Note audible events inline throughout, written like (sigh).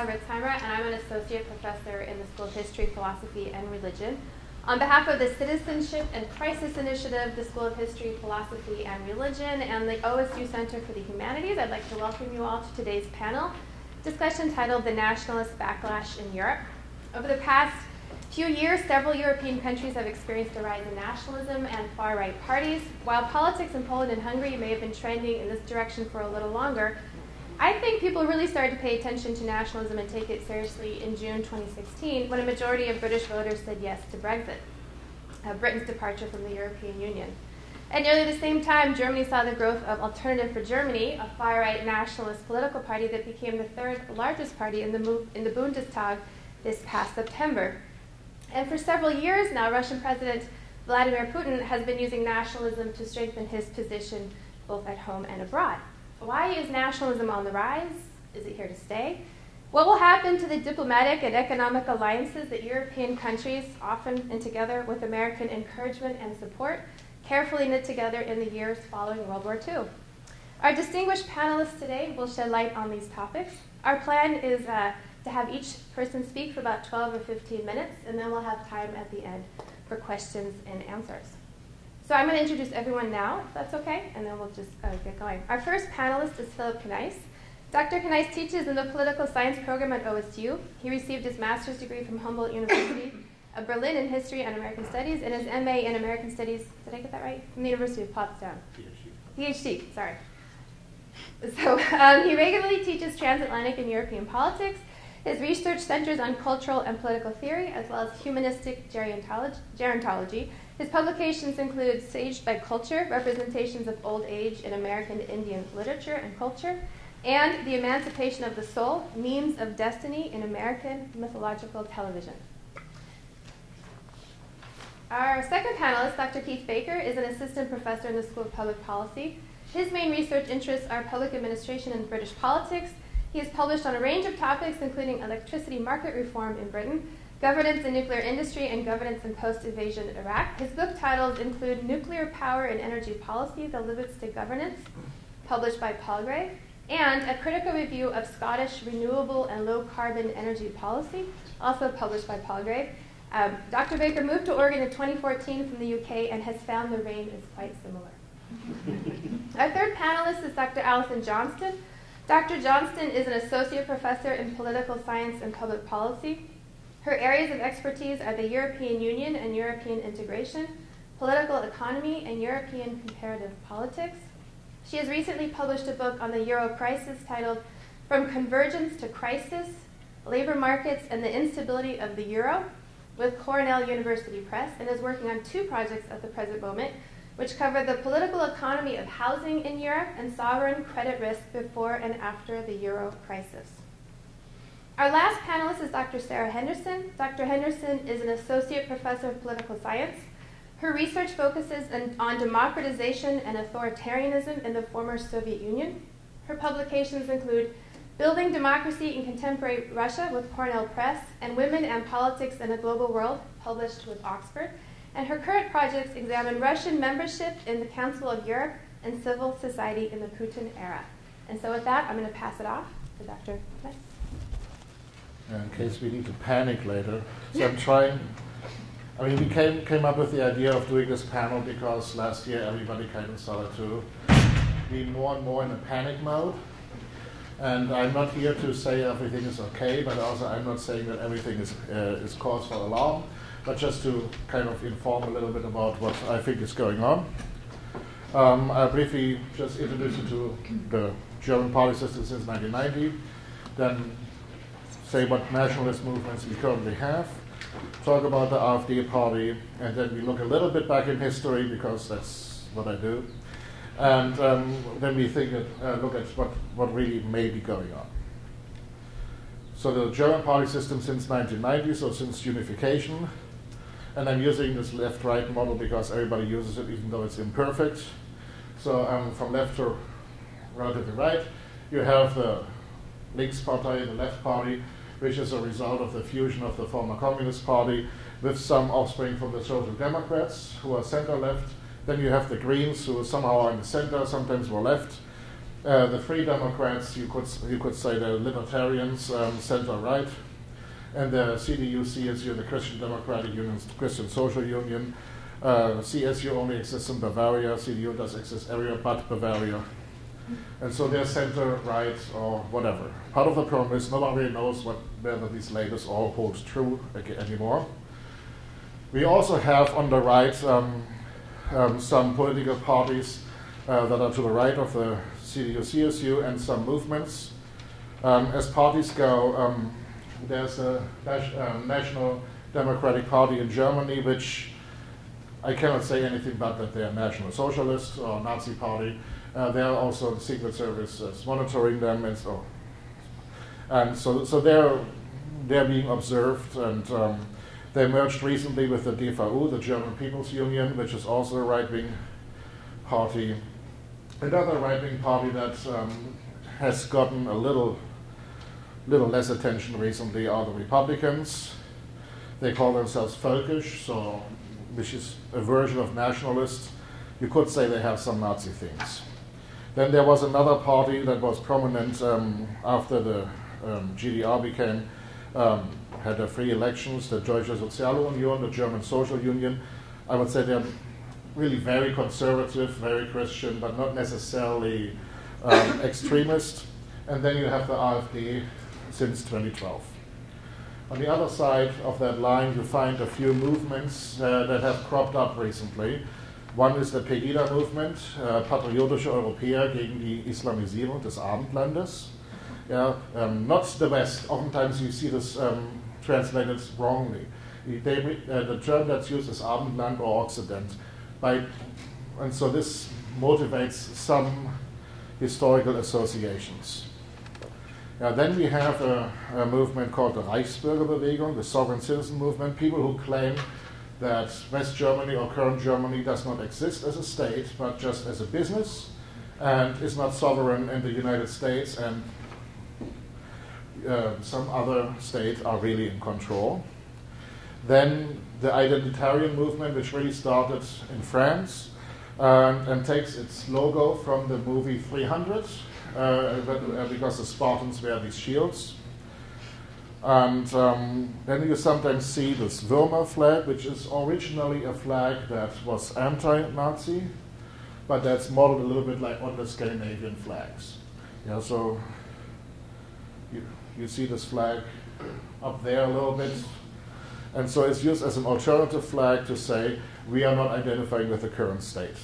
Kara Ritzheimer, and I'm an associate professor in the School of History, Philosophy, and Religion. On behalf of the Citizenship and Crisis Initiative, the School of History, Philosophy, and Religion, and the OSU Center for the Humanities, I'd like to welcome you all to today's panel discussion titled The Nationalist Backlash in Europe. Over the past few years, several European countries have experienced a rise in nationalism and far right parties. While politics in Poland and Hungary may have been trending in this direction for a little longer, I think people really started to pay attention to nationalism and take it seriously in June 2016 when a majority of British voters said yes to Brexit, uh, Britain's departure from the European Union. At nearly the same time, Germany saw the growth of Alternative for Germany, a far right nationalist political party that became the third largest party in the, in the Bundestag this past September. And for several years now, Russian President Vladimir Putin has been using nationalism to strengthen his position both at home and abroad. Why is nationalism on the rise? Is it here to stay? What will happen to the diplomatic and economic alliances that European countries, often and together with American encouragement and support, carefully knit together in the years following World War II? Our distinguished panelists today will shed light on these topics. Our plan is uh, to have each person speak for about 12 or 15 minutes, and then we'll have time at the end for questions and answers. So I'm going to introduce everyone now, if that's okay, and then we'll just uh, get going. Our first panelist is Philipp Kneis. Dr. Kneis teaches in the political science program at OSU. He received his master's degree from Humboldt (coughs) University of Berlin in history and American studies and his MA in American studies, did I get that right? From the University of Potsdam. PhD. PhD, sorry. So (laughs) um, he regularly teaches transatlantic and European politics. His research centers on cultural and political theory as well as humanistic gerontology his publications include Saged by Culture, Representations of Old Age in American Indian Literature and Culture, and The Emancipation of the Soul, Memes of Destiny in American Mythological Television. Our second panelist, Dr. Keith Baker, is an assistant professor in the School of Public Policy. His main research interests are public administration and British politics. He has published on a range of topics, including electricity market reform in Britain, Governance in Nuclear Industry and Governance in Post-Invasion Iraq. His book titles include Nuclear Power and Energy Policy, The Limits to Governance, published by Palgrave, and a critical review of Scottish renewable and low-carbon energy policy, also published by Palgrave. Um, Dr. Baker moved to Oregon in 2014 from the UK and has found the rain is quite similar. (laughs) Our third panelist is Dr. Alison Johnston. Dr. Johnston is an associate professor in political science and public policy. Her areas of expertise are the European Union and European integration, political economy, and European comparative politics. She has recently published a book on the Euro crisis titled From Convergence to Crisis Labor Markets and the Instability of the Euro with Cornell University Press and is working on two projects at the present moment, which cover the political economy of housing in Europe and sovereign credit risk before and after the Euro crisis. Our last panelist is Dr. Sarah Henderson. Dr. Henderson is an associate professor of political science. Her research focuses on democratization and authoritarianism in the former Soviet Union. Her publications include Building Democracy in Contemporary Russia with Cornell Press and Women and Politics in a Global World, published with Oxford. And her current projects examine Russian membership in the Council of Europe and civil society in the Putin era. And so with that, I'm going to pass it off to Dr. Kneis in case we need to panic later. So I'm trying. I mean, we came, came up with the idea of doing this panel because last year everybody kind of started to be more and more in a panic mode. And I'm not here to say everything is okay, but also I'm not saying that everything is, uh, is cause for alarm, but just to kind of inform a little bit about what I think is going on. Um, I'll briefly just introduce you to the German party system since 1990, then say what nationalist movements we currently have, talk about the AfD party, and then we look a little bit back in history because that's what I do. And um, then we think uh, look at what, what really may be going on. So the German party system since 1990, so since unification, and I'm using this left-right model because everybody uses it even though it's imperfect. So um, from left to relatively right, you have the Linkspartei, the left party, which is a result of the fusion of the former Communist Party with some offspring from the Social Democrats, who are center left. Then you have the Greens, who somehow are in the center, sometimes were left. Uh, the Free Democrats, you could, you could say the libertarians, um, center right, and the CDU, CSU, the Christian Democratic Union, Christian Social Union. Uh, CSU only exists in Bavaria, CDU does exist everywhere but Bavaria. And so they're center right or whatever. Part of the problem is no one really knows what, whether these labels all hold true anymore. We also have on the right um, um, some political parties uh, that are to the right of the CDU, CSU, and some movements. Um, as parties go, um, there's a um, National Democratic Party in Germany, which I cannot say anything but that they are National Socialists or Nazi Party. Uh, they are also the Secret Service is monitoring them, and so, and so, so they're they're being observed, and um, they merged recently with the DVU, the German People's Union, which is also a right-wing party. Another right-wing party that um, has gotten a little, little less attention recently are the Republicans. They call themselves Völkisch, so which is a version of nationalists. You could say they have some Nazi things. Then there was another party that was prominent um, after the um, GDR became um, had their free elections, the Deutsche Soziale Union, the German Social Union. I would say they're really very conservative, very Christian, but not necessarily um, extremist. And then you have the AfD since 2012. On the other side of that line, you find a few movements uh, that have cropped up recently. One is the Pegida movement, uh, Patriotische Europäer gegen die Islamisierung des Abendlandes. Yeah, um, not the best. Oftentimes you see this um, translated wrongly. They, uh, the term that's used is Abendland or Occident. By, and so this motivates some historical associations. Then we have a, a, movement called the Reichsbürgerbewegung, the sovereign citizen movement, people who claim that West Germany or current Germany does not exist as a state, but just as a business, and is not sovereign in the United States and uh, some other states are really in control. Then the identitarian movement, which really started in France um, and takes its logo from the movie 300, uh, uh, because the Spartans wear these shields. And um, then you sometimes see this Wirmer flag, which is originally a flag that was anti Nazi, but that's modeled a little bit like on the Scandinavian flags. Yeah, so you, you see this flag up there a little bit. And so it's used as an alternative flag to say we are not identifying with the current state.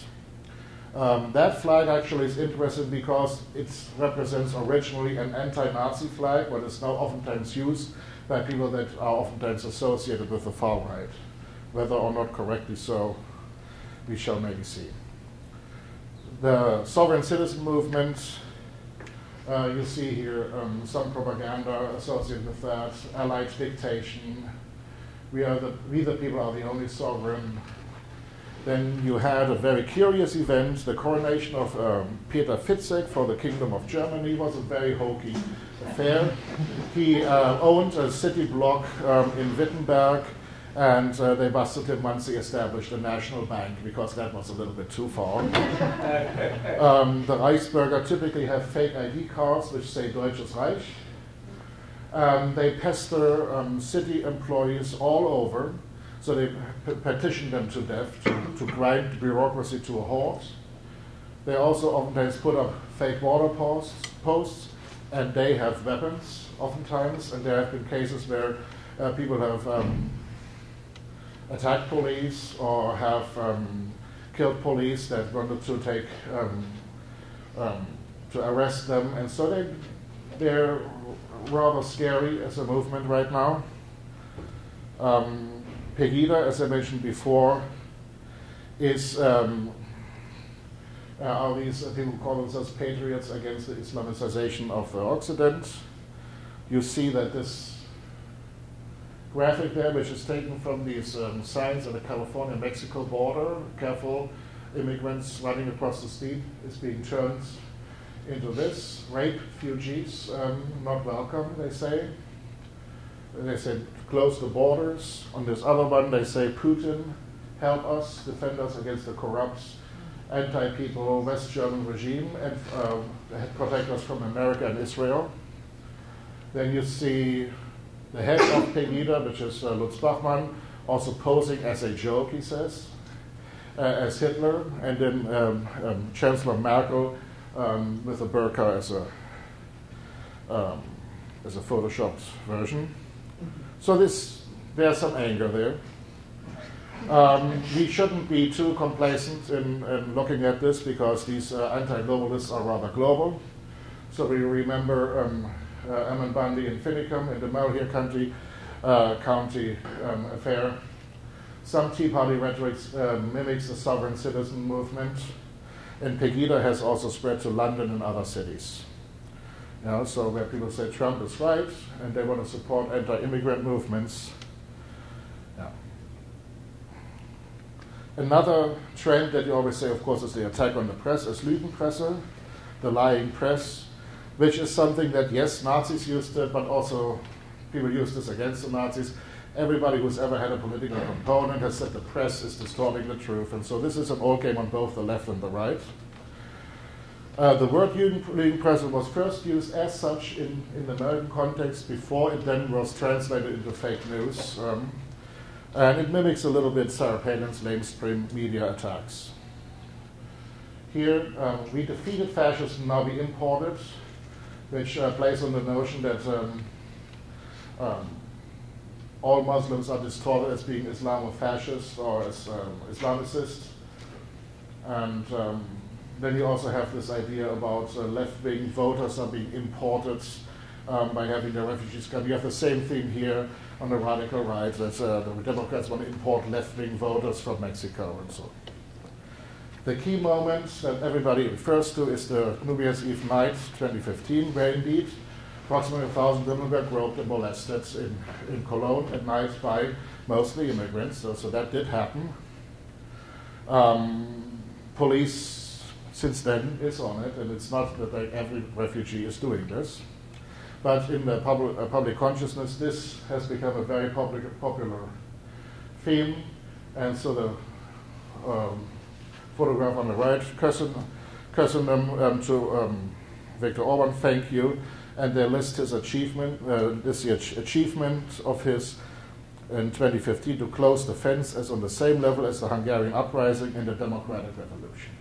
Um, that flag actually is interesting because it represents originally an anti-Nazi flag, but it's now oftentimes used by people that are oftentimes associated with the far right. Whether or not correctly so, we shall maybe see. The sovereign citizen movement uh, you see here um, some propaganda associated with that, Allied dictation. We, are the, we the people are the only sovereign. Then you had a very curious event. The coronation of um, Peter Fitzek for the Kingdom of Germany was a very hokey affair. He uh, owned a city block um, in Wittenberg and uh, they busted him once he established a national bank because that was a little bit too far. (laughs) um, the Reichsbürger typically have fake ID cards which say Deutsches Reich. Um, they pester um, city employees all over, so they petition them to death to, to grind bureaucracy to a halt. They also oftentimes put up fake water posts, posts and they have weapons oftentimes, and there have been cases where uh, people have um, attack police or have um, killed police that wanted to take um, um, to arrest them, and so they they're rather scary as a movement right now. Um, Pegida, as I mentioned before, is um, uh, are these uh, people who call themselves patriots against the Islamicization of the Occident. You see that this graphic there, which is taken from these um, signs at the California-Mexico border. Careful, immigrants running across the street is being turned into this. Rape refugees, um, not welcome, they say. They say close the borders. On this other one, they say Putin, help us, defend us against the corrupt anti-people West German regime and um, had protectors from America and Israel. Then you see the head of (coughs) Pegida, which is uh, Lutz Bachmann, also posing as a joke, he says, uh, as Hitler, and then um, um, Chancellor Merkel um, with a burqa as a um, as a photoshopped version. So this there's some anger there. Um, we shouldn't be too complacent in, in, looking at this because these uh, anti-globalists are rather global. So we remember um, uh, Bundy in Finicum in the Malheur County, uh, County um, affair. Some Tea Party rhetoric uh, mimics the sovereign citizen movement, and Pegida has also spread to London and other cities. You know, so where people say Trump is right and they want to support anti-immigrant movements. Yeah. Another trend that you always say, of course, is the attack on the press, is Lügenpresse, the lying press, which is something that, yes, Nazis used it, but also people use this against the Nazis. Everybody who's ever had a political component has said the press is distorting the truth, and so this is an old game on both the left and the right. Uh, the word Lügenpresse was first used as such in, in the American context before it then was translated into fake news. Um, and it mimics a little bit Sarah Palin's mainstream media attacks. Here, um, we defeated fascism, now we import it, which uh, plays on the notion that um, um, all Muslims are distorted as being Islamofascist or as um, Islamicist. And um, then you also have this idea about uh, left-wing voters are being imported um, by having the refugees come. You have the same thing here on the radical right, that uh, the Democrats want to import left-wing voters from Mexico and so on. The key moment that everybody refers to is the New Year's Eve night, 2015, where indeed approximately 1,000 women were groped and molested in, in Cologne at night by mostly immigrants, so, so that did happen. Um, police since then is on it, and it's not that every refugee is doing this. But in the public, uh, public consciousness, this has become a very public, popular theme, and so the um, photograph on the right, cousin, cousin them um, to um, Viktor Orban, thank you, and they list his achievement, uh, this the achievement of his in 2015 to close the fence as on the same level as the Hungarian uprising and the democratic revolution.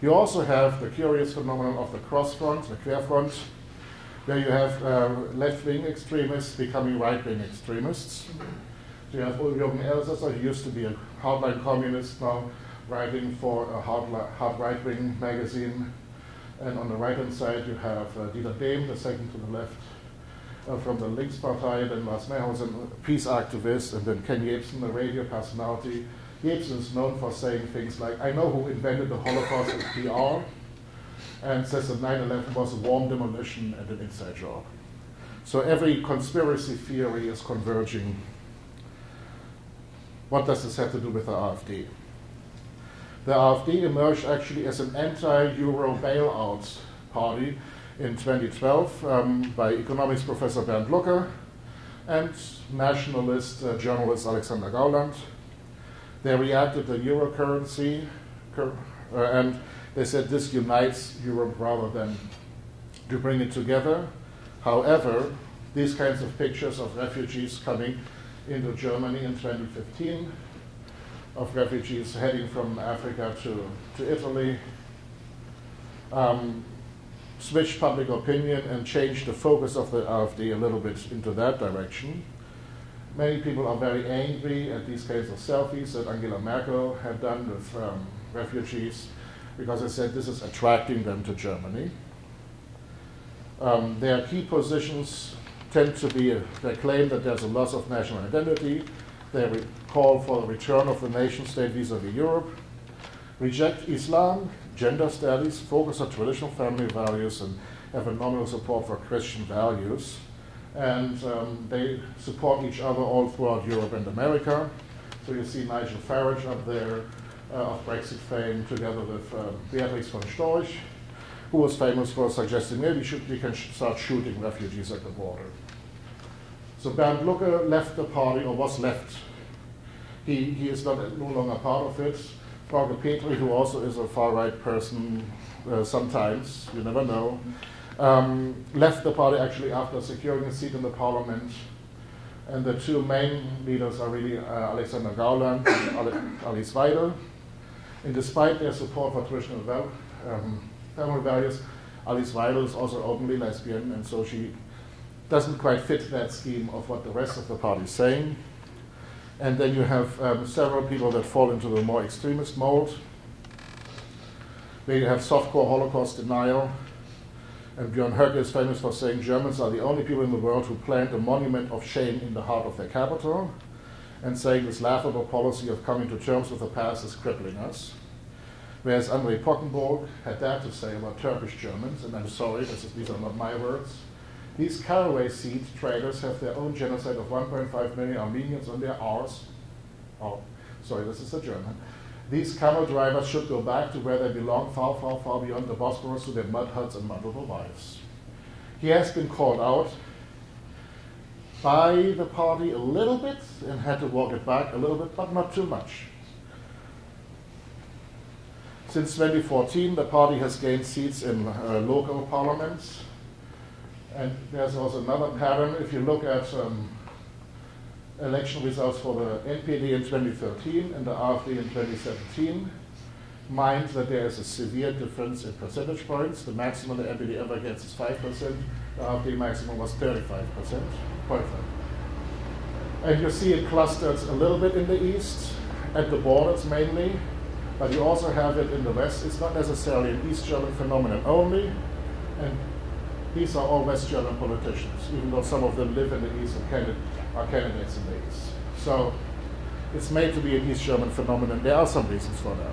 You also have the curious phenomenon of the cross front, the querfront, where you have uh, left-wing extremists becoming right-wing extremists. So you have Jürgen Elsässer, who used to be a hardline communist, now writing for a hard, hard right-wing magazine. And on the right-hand side, you have uh, Dieter Dehm, the second to the left, uh, from the Linkspartei, then Lars Mehrhausen, a peace activist, and then Ken Jebsen, a radio personality, Jebsen is known for saying things like, I know who invented the Holocaust as PR, and says that 9 11 was a warm demolition and an inside job. So every conspiracy theory is converging. What does this have to do with the AfD? The AfD emerged actually as an anti Euro bailout party in 2012 um, by economics professor Bernd Lucke and nationalist uh, journalist Alexander Gauland. They reacted to euro currency, uh, and they said this unites Europe rather than to bring it together. However, these kinds of pictures of refugees coming into Germany in 2015, of refugees heading from Africa to, to Italy, um, switched public opinion and changed the focus of the AfD a little bit into that direction. Many people are very angry at these kinds of selfies that Angela Merkel had done with um, refugees because they said this is attracting them to Germany. Um, their key positions tend to be, uh, they claim that there's a loss of national identity, they call for the return of the nation state vis-a-vis Europe, reject Islam, gender studies, focus on traditional family values, and have a nominal support for Christian values and um, they support each other all throughout Europe and America. So you see Nigel Farage up there uh, of Brexit fame, together with uh, Beatrix von Storch, who was famous for suggesting maybe should, we can sh start shooting refugees at the border. So Bernd Lucke left the party, or was left. he, he is not, no longer part of it. Volker Petry, who also is a far right person uh, sometimes, you never know, um, left the party actually after securing a seat in the parliament. And the two main leaders are really uh, Alexander Gauland and (coughs) Alice Weidel. And despite their support for traditional val- um, family values, Alice Weidel is also openly lesbian, and so she doesn't quite fit that scheme of what the rest of the party is saying. And then you have um, several people that fall into the more extremist mold. There you have softcore Holocaust denial. And Björn Höcke is famous for saying Germans are the only people in the world who plant a monument of shame in the heart of their capital, and saying this laughable policy of coming to terms with the past is crippling us. Whereas André Poggenburg had that to say about Turkish Germans, and I'm sorry, is, these are not my words. These caraway seed traders have their own genocide of 1.5 million Armenians on their ours. Oh, sorry, this is a German. These camel drivers should go back to where they belong, far, far, far beyond the Bosporus to their mud huts and multiple wives. He has been called out by the party a little bit and had to walk it back a little bit, but not too much. Since 2014, the party has gained seats in uh, local parliaments. And there's also another pattern. If you look at um, election results for the NPD in 2013 and the AfD in 2017, mind that there is a severe difference in percentage points. The maximum the NPD ever gets is 5%, the AfD maximum was 35%, point five. And you see it clustered a little bit in the east, at the borders mainly, but you also have it in the west. It's not necessarily an East German phenomenon only, and these are all West German politicians, even though some of them live in the east and are candidates in the east. So it's made to be an East German phenomenon. There are some reasons for that.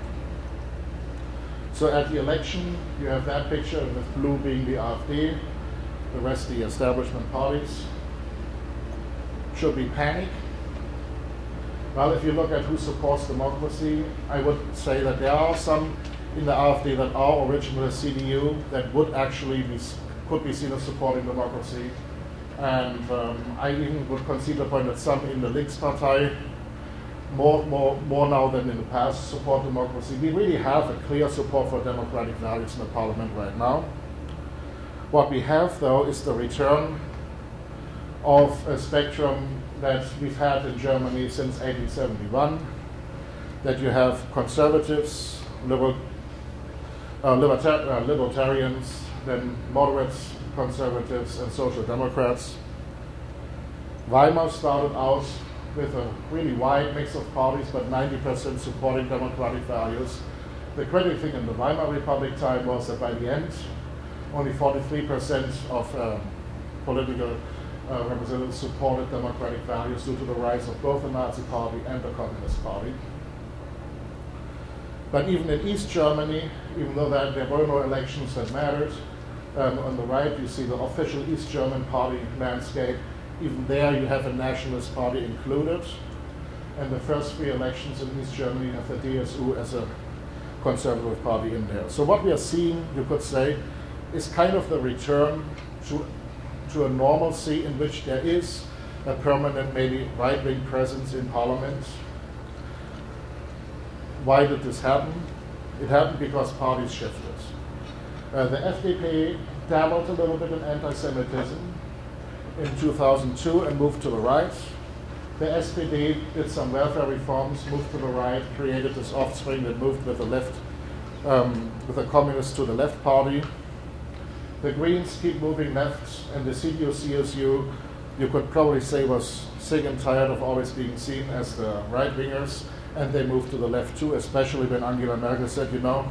So at the election, you have that picture with blue being the AfD, the rest the establishment parties. Should be panic. Well, if you look at who supports democracy, I would say that there are some in the AfD that are originally CDU that would actually be, could be seen as supporting democracy. And um, I even would concede the point that some in the Linkspartei, more, more, more now than in the past, support democracy. We really have a clear support for democratic values in the parliament right now. What we have, though, is the return of a spectrum that we've had in Germany since 1871, that you have conservatives, liberal, uh, uh, libertarians, then moderate conservatives, and social democrats. Weimar started out with a really wide mix of parties, but 90% supporting democratic values. The crazy thing in the Weimar Republic time was that by the end, only 43% of uh, political uh, representatives supported democratic values due to the rise of both the Nazi Party and the Communist Party. But even in East Germany, even though there were no elections that mattered, um, on the right you see the official East German party landscape. Even there you have a nationalist party included. And the first three elections in East Germany have the DSU as a conservative party in there. So what we are seeing, you could say, is kind of the return to to a normalcy in which there is a permanent, maybe right wing presence in parliament. Why did this happen? It happened because parties shifted. Uh, the FDP dabbled a little bit in anti Semitism in 2002 and moved to the right. The SPD did some welfare reforms, moved to the right, created this offspring that moved with the left, um, with the communists to the left party the Greens keep moving left, and the CDU CSU, you could probably say, was sick and tired of always being seen as the right wingers, and they moved to the left too, especially when Angela Merkel said, you know,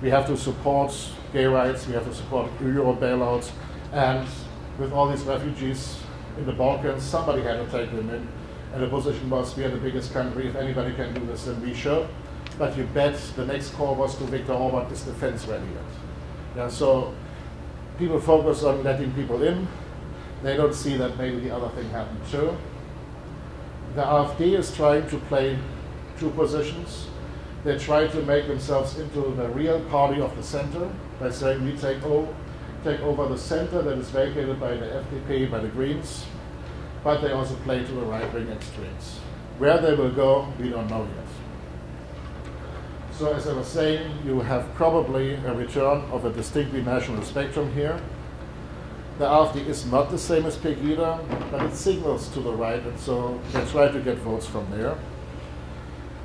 we have to support gay rights, we have to support Euro bailouts, and with all these refugees in the Balkans, somebody had to take them in. And the position was, we are the biggest country, if anybody can do this, then we should. But you bet the next call was to Viktor Orban, is defense ready yet? Yeah, so people focus on letting people in. They don't see that maybe the other thing happened too. The AfD is trying to play two positions. They try to make themselves into the real party of the center by saying we take, take over the center that is vacated by the FDP, by the Greens, but they also play to the right wing extremes, Where they will go, we don't know yet. So as I was saying, you have probably a return of a distinctly national spectrum here. The AfD is not the same as Pegida, but it signals to the right, and so they try to get votes from there.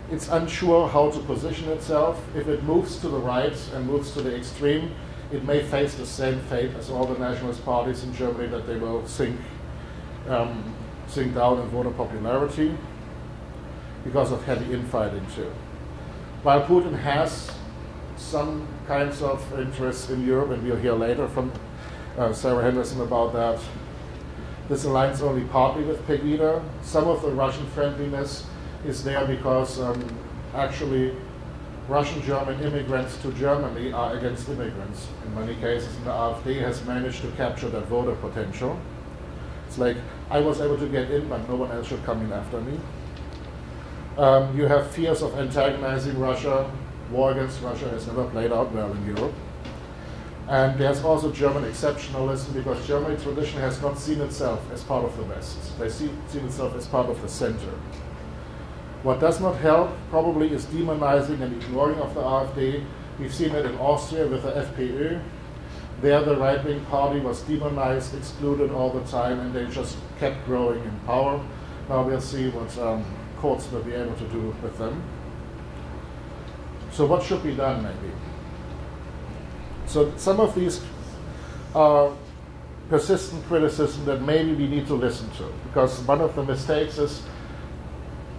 It's unsure how to position itself. If it moves to the right and moves to the extreme, it may face the same fate as all the nationalist parties in Germany that they will sink, um, sink down in voter popularity because of heavy infighting too. While Putin has some kinds of interests in Europe, and we'll hear later from uh, Sarah Henderson about that, this aligns only partly with Pegida. Some of the Russian friendliness is there because um, actually Russian German immigrants to Germany are against immigrants in many cases, and the AfD has managed to capture that voter potential. It's like, I was able to get in, but no one else should come in after me. Um, you have fears of antagonizing Russia. War against Russia has never played out well in Europe. And there's also German exceptionalism because Germany traditionally has not seen itself as part of the West. They see, seen itself as part of the center. What does not help probably is demonizing and ignoring of the AfD. We've seen it in Austria with the FPÖ. There, the right wing party was demonized, excluded all the time, and they just kept growing in power. Now we'll see what um, courts will be able to do with them. So, what should be done, maybe? So, some of these are persistent criticism that maybe we need to listen to, because one of the mistakes is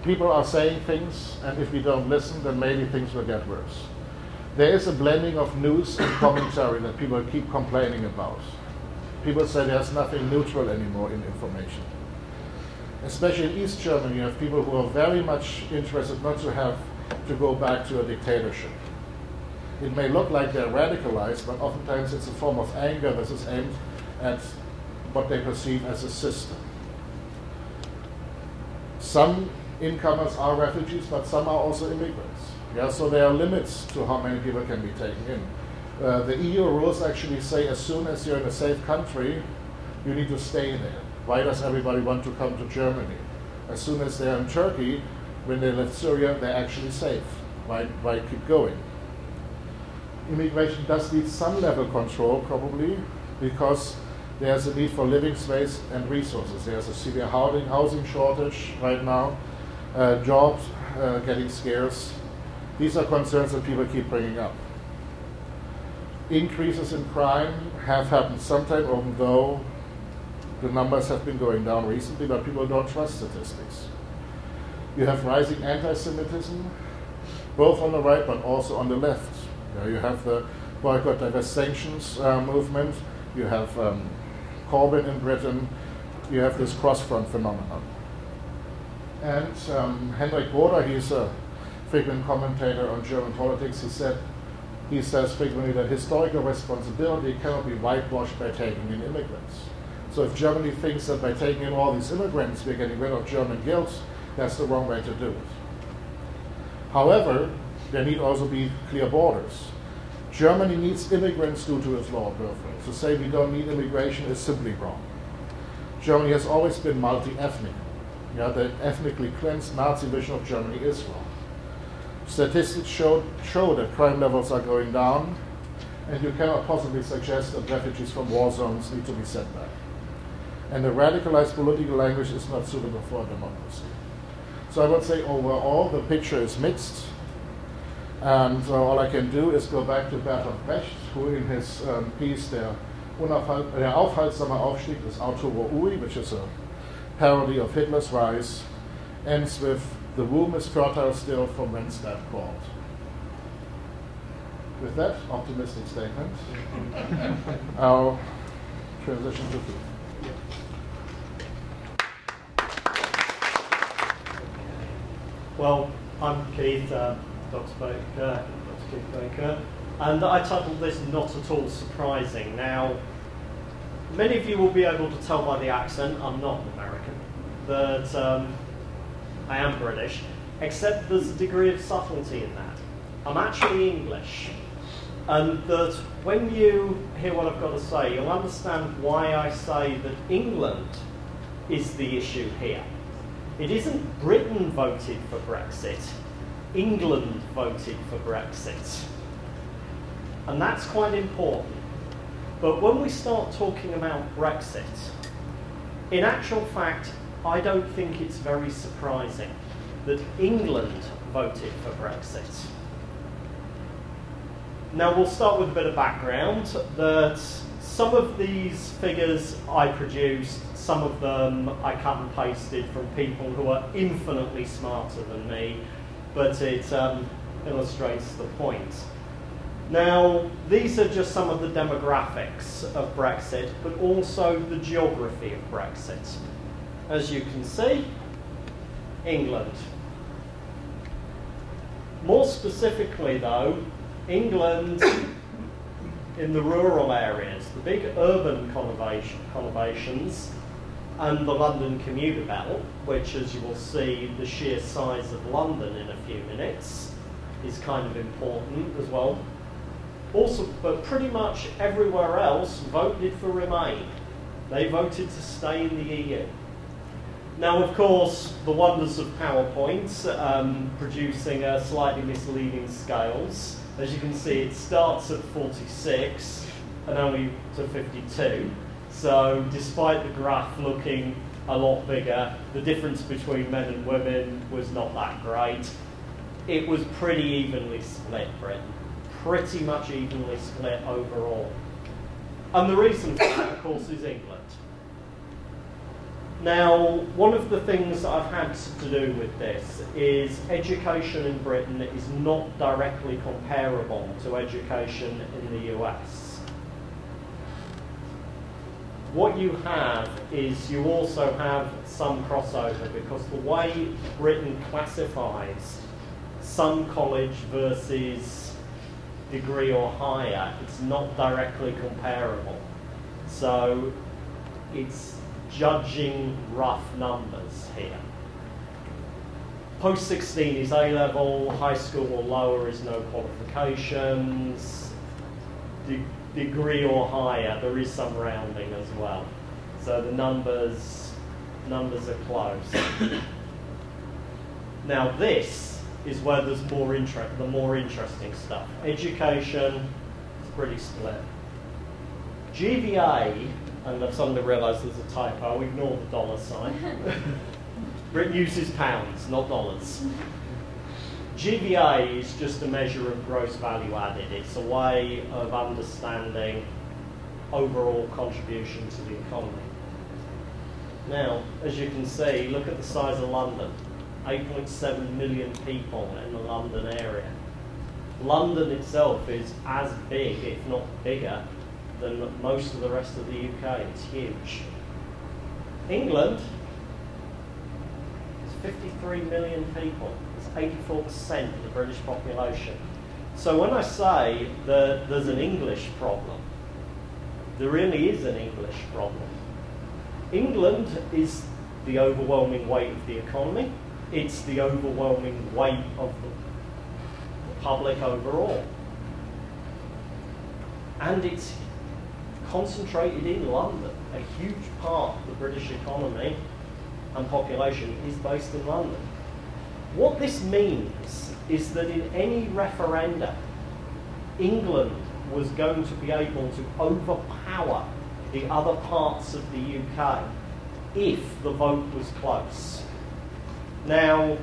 people are saying things, and if we don't listen, then maybe things will get worse. There is a blending of news and commentary that people keep complaining about. People say there's nothing neutral anymore in information. Especially in East Germany, you have people who are very much interested not to have to go back to a dictatorship. It may look like they're radicalized, but oftentimes it's a form of anger that is aimed at what they perceive as a system. Some incomers are refugees, but some are also immigrants. Yeah, so there are limits to how many people can be taken in. Uh, the EU rules actually say as soon as you're in a safe country, you need to stay there. Why does everybody want to come to Germany? As soon as they're in Turkey, when they left Syria, they're actually safe. Why, why keep going? Immigration does need some level control, probably, because there's a need for living space and resources. There's a severe housing, housing shortage right now uh, jobs uh, getting scarce. These are concerns that people keep bringing up. Increases in crime have happened sometime, although the numbers have been going down recently, but people don't trust statistics. You have rising anti Semitism, both on the right but also on the left. You, you have the boycott, divest, sanctions uh, movement, you have um, Corbyn in Britain, you have this cross front phenomenon. And um, Henryk Broder, he's a frequent commentator on German politics, he said, he says frequently that historical responsibility cannot be whitewashed by taking in immigrants. So if Germany thinks that by taking in all these immigrants we're getting rid of German guilt, that's the wrong way to do it. However, there need also be clear borders. Germany needs immigrants due to its law of. To say we don't need immigration is simply wrong. Germany has always been multi-ethnic. Yeah, the ethnically cleansed Nazi vision of Germany is wrong. Statistics show, show that crime levels are going down, and you cannot possibly suggest that refugees from war zones need to be sent back. And the radicalized political language is not suitable for a democracy. So I would say overall the picture is mixed. And uh, all I can do is go back to Bertolt Brecht, who in his um, piece, Der, der Aufhaltsame Aufstieg des Arturo Ui, which is a parody of Hitler's rise, ends with the womb is fertile still from whence that crawled. With that optimistic statement, (laughs) I'll transition to Keith. Well, I'm Keith, uh, Dr. Baker, Dr. Keith Baker, and I titled this Not At All Surprising. Now, Many of you will be able to tell by the accent I'm not American, that um, I am British, except there's a degree of subtlety in that. I'm actually English, and that when you hear what I've got to say, you'll understand why I say that England is the issue here. It isn't Britain voted for Brexit, England voted for Brexit. And that's quite important. But when we start talking about Brexit, in actual fact, I don't think it's very surprising that England voted for Brexit. Now we'll start with a bit of background that some of these figures I produced, some of them I cut and pasted from people who are infinitely smarter than me, but it um, illustrates the point. Now, these are just some of the demographics of Brexit, but also the geography of Brexit. As you can see, England. More specifically, though, England in the rural areas, the big urban conurbations, and the London commuter belt, which, as you will see, the sheer size of London in a few minutes is kind of important as well. Also, but pretty much everywhere else voted for Remain. They voted to stay in the EU. Now, of course, the wonders of PowerPoint um, producing a slightly misleading scales. As you can see, it starts at 46 and only to 52. So, despite the graph looking a lot bigger, the difference between men and women was not that great. It was pretty evenly split, Britain pretty much evenly split overall. And the reason for that, of course, is England. Now, one of the things that I've had to do with this is education in Britain is not directly comparable to education in the US. What you have is you also have some crossover because the way Britain classifies some college versus degree or higher, it's not directly comparable. So it's judging rough numbers here. Post 16 is A level, high school or lower is no qualifications, De degree or higher, there is some rounding as well. So the numbers, numbers are close. (coughs) now this is where there's more interest, the more interesting stuff. Education is pretty split. GVA, and I've suddenly realised there's a typo, ignore the dollar sign. (laughs) Britain uses pounds, not dollars. GVA is just a measure of gross value added. It's a way of understanding overall contribution to the economy. Now, as you can see, look at the size of London. 8.7 million people in the London area. London itself is as big, if not bigger, than most of the rest of the UK. It's huge. England is 53 million people. It's 84% of the British population. So when I say that there's an English problem, there really is an English problem. England is the overwhelming weight of the economy it's the overwhelming weight of the public overall. And it's concentrated in London. A huge part of the British economy and population is based in London. What this means is that in any referenda, England was going to be able to overpower the other parts of the UK if the vote was close. Now,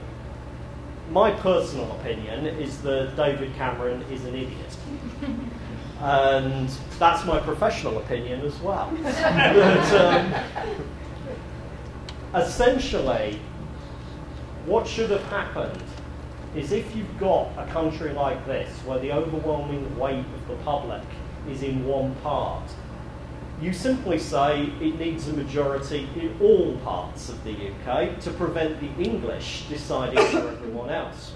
my personal opinion is that David Cameron is an idiot. (laughs) and that's my professional opinion as well. (laughs) but, um, essentially, what should have happened is if you've got a country like this, where the overwhelming weight of the public is in one part, you simply say it needs a majority in all parts of the UK to prevent the English deciding for everyone else.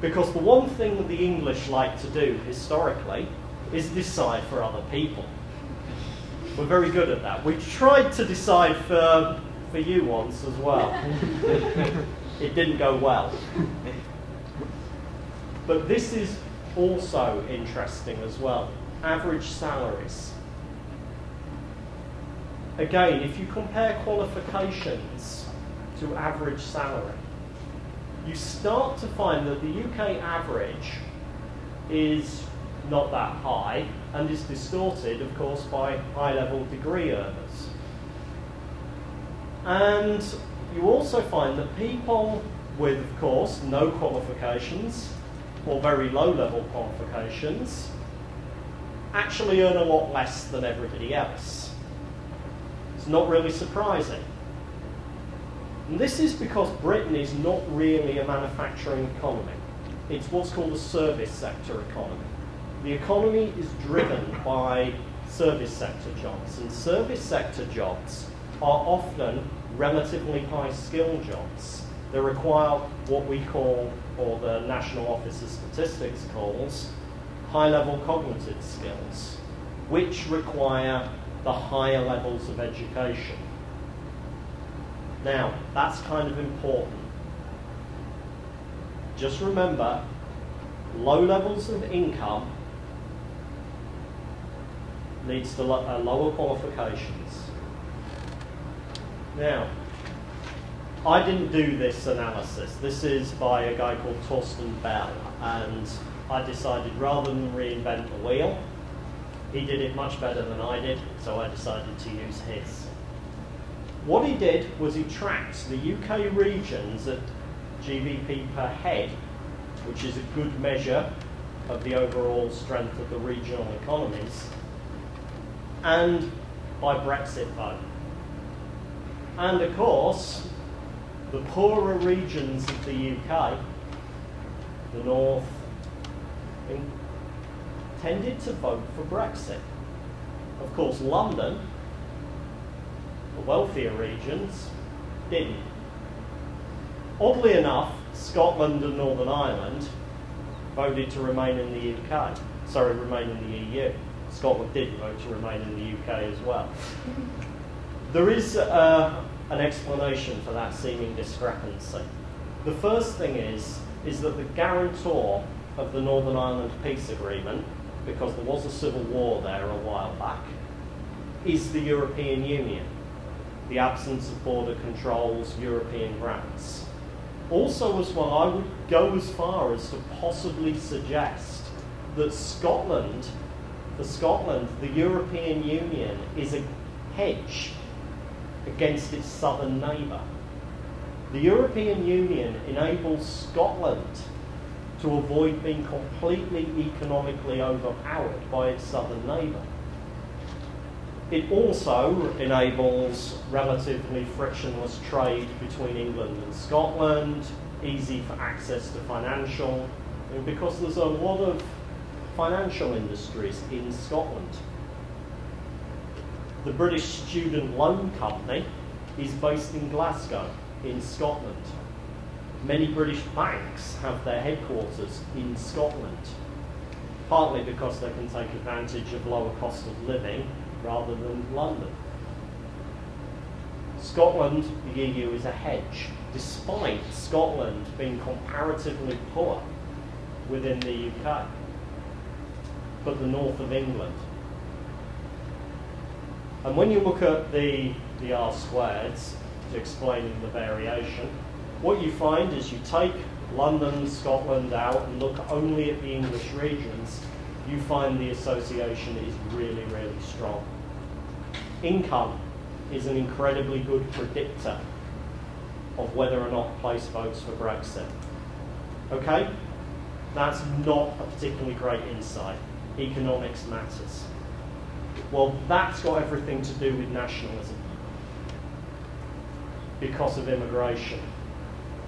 Because the one thing the English like to do historically is decide for other people. We're very good at that. We tried to decide for, for you once as well. (laughs) it didn't go well. But this is also interesting as well. Average salaries again, if you compare qualifications to average salary, you start to find that the UK average is not that high and is distorted, of course, by high level degree earners. And you also find that people with, of course, no qualifications or very low level qualifications actually earn a lot less than everybody else. Not really surprising. And this is because Britain is not really a manufacturing economy. It's what's called a service sector economy. The economy is driven by service sector jobs, and service sector jobs are often relatively high skill jobs. They require what we call, or the National Office of Statistics calls, high level cognitive skills, which require the higher levels of education. Now, that's kind of important. Just remember, low levels of income leads to uh, lower qualifications. Now, I didn't do this analysis. This is by a guy called Torsten Bell, and I decided rather than reinvent the wheel, he did it much better than I did, so I decided to use his. What he did was he tracked the UK regions at GDP per head, which is a good measure of the overall strength of the regional economies, and by Brexit vote. And of course, the poorer regions of the UK, the north, tended to vote for Brexit. Of course, London, the wealthier regions, didn't. Oddly enough, Scotland and Northern Ireland voted to remain in the UK, sorry, remain in the EU. Scotland did vote to remain in the UK as well. (laughs) There is uh, an explanation for that seeming discrepancy. The first thing is, is that the guarantor of the Northern Ireland Peace Agreement, because there was a civil war there a while back, is the European Union. The absence of border controls, European grants. Also, as well, I would go as far as to possibly suggest that Scotland, for Scotland, the European Union is a hedge against its southern neighbour. The European Union enables Scotland to avoid being completely economically overpowered by its southern neighbour. It also enables relatively frictionless trade between England and Scotland, easy for access to financial, because there's a lot of financial industries in Scotland. The British Student Loan Company is based in Glasgow, in Scotland. Many British banks have their headquarters in Scotland, partly because they can take advantage of lower cost of living rather than London. Scotland, the EU is a hedge, despite Scotland being comparatively poor within the UK, but the north of England. And when you look at the, the R squareds to explain the variation, what you find is you take London, Scotland out and look only at the English regions, you find the association is really, really strong. Income is an incredibly good predictor of whether or not place votes for Brexit. Okay? That's not a particularly great insight. Economics matters. Well, that's got everything to do with nationalism because of immigration.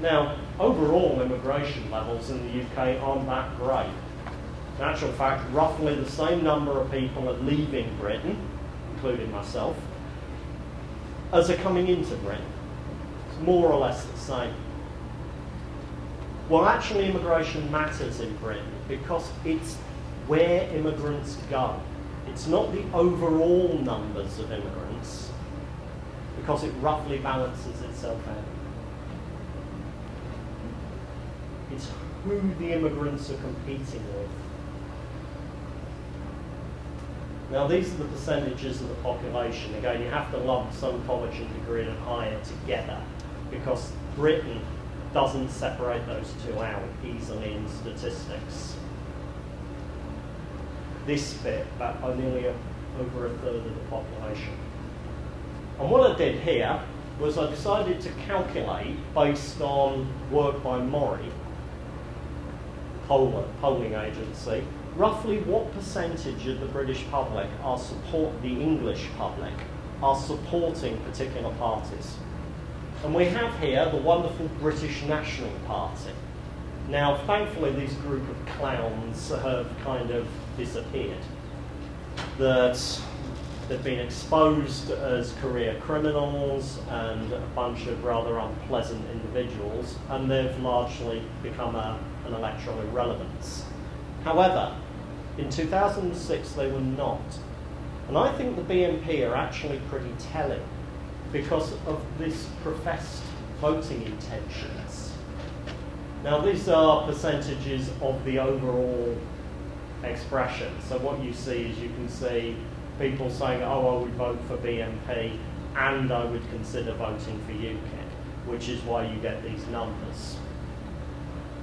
Now, overall immigration levels in the UK aren't that great. In actual fact, roughly the same number of people are leaving Britain, including myself, as are coming into Britain. It's more or less the same. Well, actually, immigration matters in Britain because it's where immigrants go. It's not the overall numbers of immigrants, because it roughly balances itself out. It's who the immigrants are competing with. Now, these are the percentages of the population. Again, you have to lump some college and degree and higher together. because Britain doesn't separate those two out easily in statistics. This bit, about nearly a, over a third of the population. And what I did here was I decided to calculate based on work by Mori, polling agency, roughly what percentage of the British public are support the English public are supporting particular parties. And we have here the wonderful British National Party. Now, thankfully, this group of clowns have kind of disappeared. That they've been exposed as career criminals and a bunch of rather unpleasant individuals, and they've largely become a, an electoral irrelevance. However, in 2006 they were not. And I think the BNP are actually pretty telling because of this professed voting intentions. Now, these are percentages of the overall expression. So, what you see is you can see people saying, oh, I would vote for BNP and I would consider voting for UKIP, which is why you get these numbers.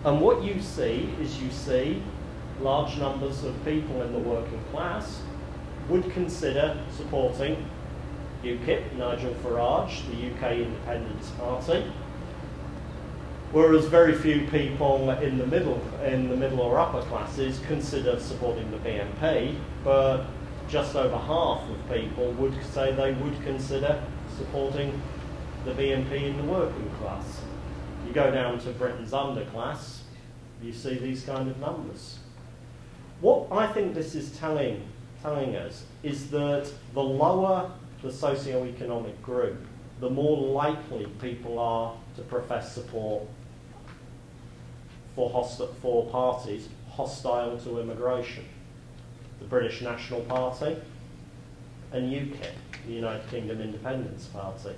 And what you see is you see large numbers of people in the working class would consider supporting UKIP, Nigel Farage, the UK Independence Party, whereas very few people in the middle, in the middle or upper classes consider supporting the BNP, but just over half of people would say they would consider supporting the BNP in the working class. You go down to Britain's underclass, you see these kind of numbers. What I think this is telling, telling us is that the lower the socio-economic group, the more likely people are to profess support for, for parties hostile to immigration. The British National Party and UKIP, the United Kingdom Independence Party.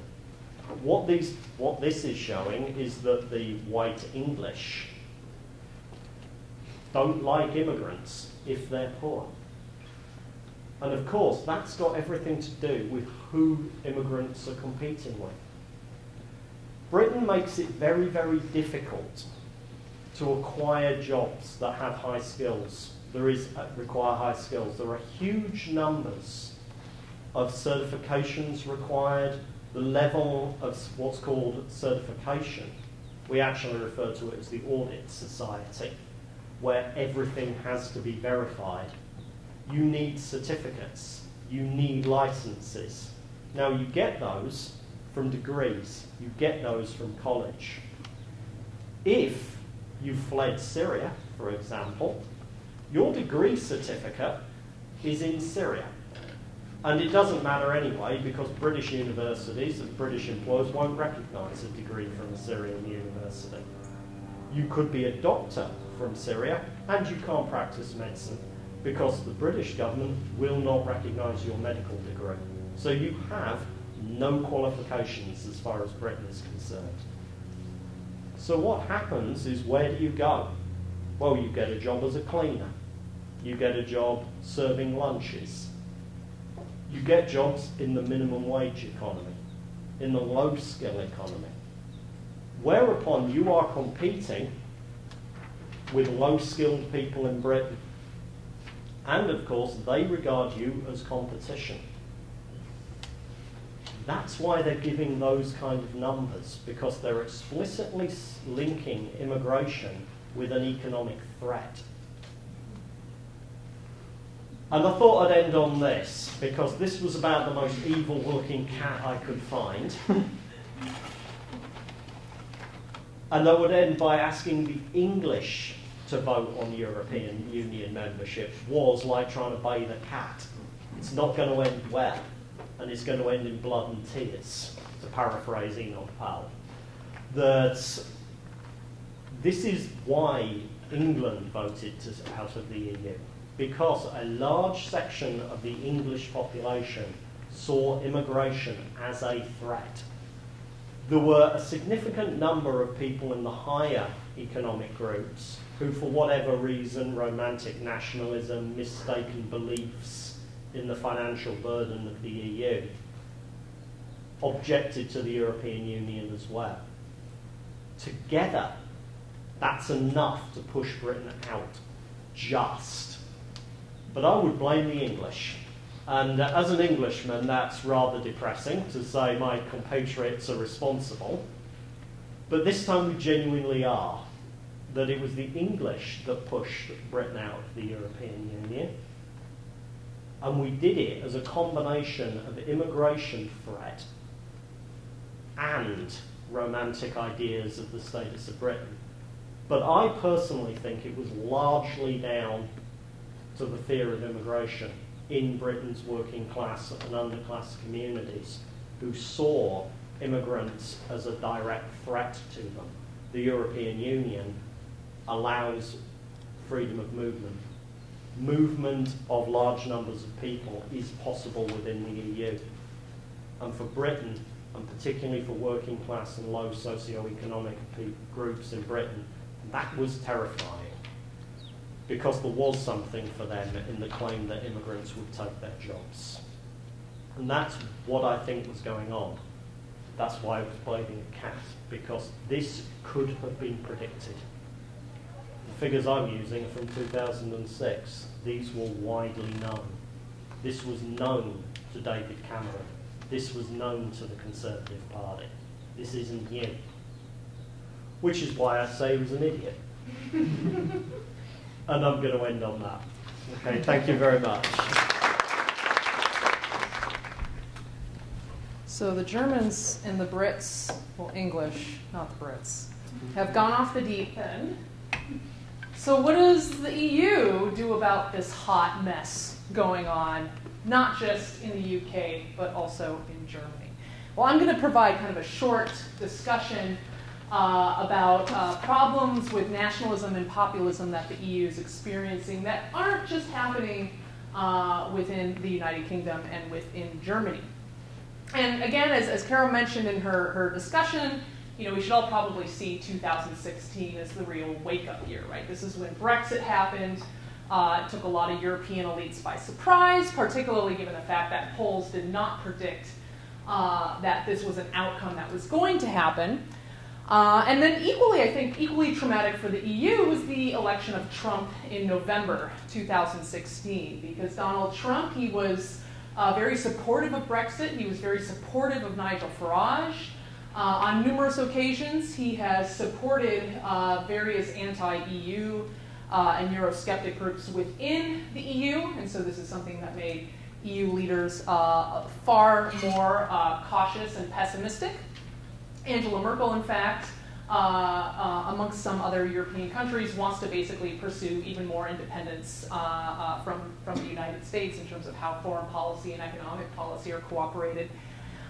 What, these, what this is showing is that the white English don't like immigrants if they're poor. And of course, that's got everything to do with who immigrants are competing with. Britain makes it very, very difficult to acquire jobs that have high skills. There is uh, require high skills. There are huge numbers of certifications required. The level of what's called certification, we actually refer to it as the audit society, where everything has to be verified you need certificates, you need licenses. Now, you get those from degrees, you get those from college. If you fled Syria, for example, your degree certificate is in Syria. And it doesn't matter anyway because British universities and British employers won't recognise a degree from a Syrian university. You could be a doctor from Syria and you can't practice medicine because the British government will not recognise your medical degree. So you have no qualifications as far as Britain is concerned. So what happens is where do you go? Well, you get a job as a cleaner. You get a job serving lunches. You get jobs in the minimum wage economy, in the low skill economy. Whereupon you are competing with low skilled people in Britain and of course, they regard you as competition. That's why they're giving those kind of numbers, because they're explicitly linking immigration with an economic threat. And I thought I'd end on this, because this was about the most evil looking cat I could find. (laughs) and I would end by asking the English to vote on European Union membership was like trying to bathe a cat. It's not going to end well, and it's going to end in blood and tears, to paraphrase Enoch Powell. That this is why England voted to, out of the EU, because a large section of the English population saw immigration as a threat. There were a significant number of people in the higher economic groups who, for whatever reason, romantic nationalism, mistaken beliefs in the financial burden of the EU, objected to the European Union as well. together, that's enough to push Britain out. Just. But I would blame the English. And uh, as an Englishman, that's rather depressing to say my compatriots are responsible. But this time we genuinely are. That it was the English that pushed Britain out of the European Union. And we did it as a combination of immigration threat and romantic ideas of the status of Britain. But I personally think it was largely down to the fear of immigration in Britain's working class and underclass communities who saw immigrants as a direct threat to them. The European Union allows freedom of movement. Movement of large numbers of people is possible within the EU. And for Britain, and particularly for working class and low socio-economic groups in Britain, that was terrifying because there was something for them in the claim that immigrants would take their jobs. And that's what I think was going on. That's why I was blaming a cat, because this could have been predicted. The figures I'm using are from 2006. These were widely known. This was known to David Cameron. This was known to the Conservative Party. This isn't new. Which is why I say he was an idiot. (laughs) and I'm going to end on that. Okay, thank you very much. So the Germans and the Brits, well, English, not the Brits, have gone off the deep end. So, what does the EU do about this hot mess going on, not just in the UK, but also in Germany? Well, I'm going to provide kind of a short discussion uh, about uh, problems with nationalism and populism that the EU is experiencing that aren't just happening uh, within the United Kingdom and within Germany. And again, as, as Carol mentioned in her, her discussion, you know, we should all probably see 2016 as the real wake-up year, right? This is when Brexit happened. Uh, it took a lot of European elites by surprise, particularly given the fact that polls did not predict uh, that this was an outcome that was going to happen. Uh, and then equally, I think, equally traumatic for the EU was the election of Trump in November 2016, because Donald Trump, he was uh, very supportive of Brexit. He was very supportive of Nigel Farage. Uh, on numerous occasions, he has supported uh, various anti-EU uh, and Eurosceptic groups within the EU, and so this is something that made EU leaders uh, far more cautious and pessimistic. Angela Merkel, in fact, uh, uh, amongst some other European countries, wants to basically pursue even more independence uh, uh, from, from the United States in terms of how foreign policy and economic policy are cooperated.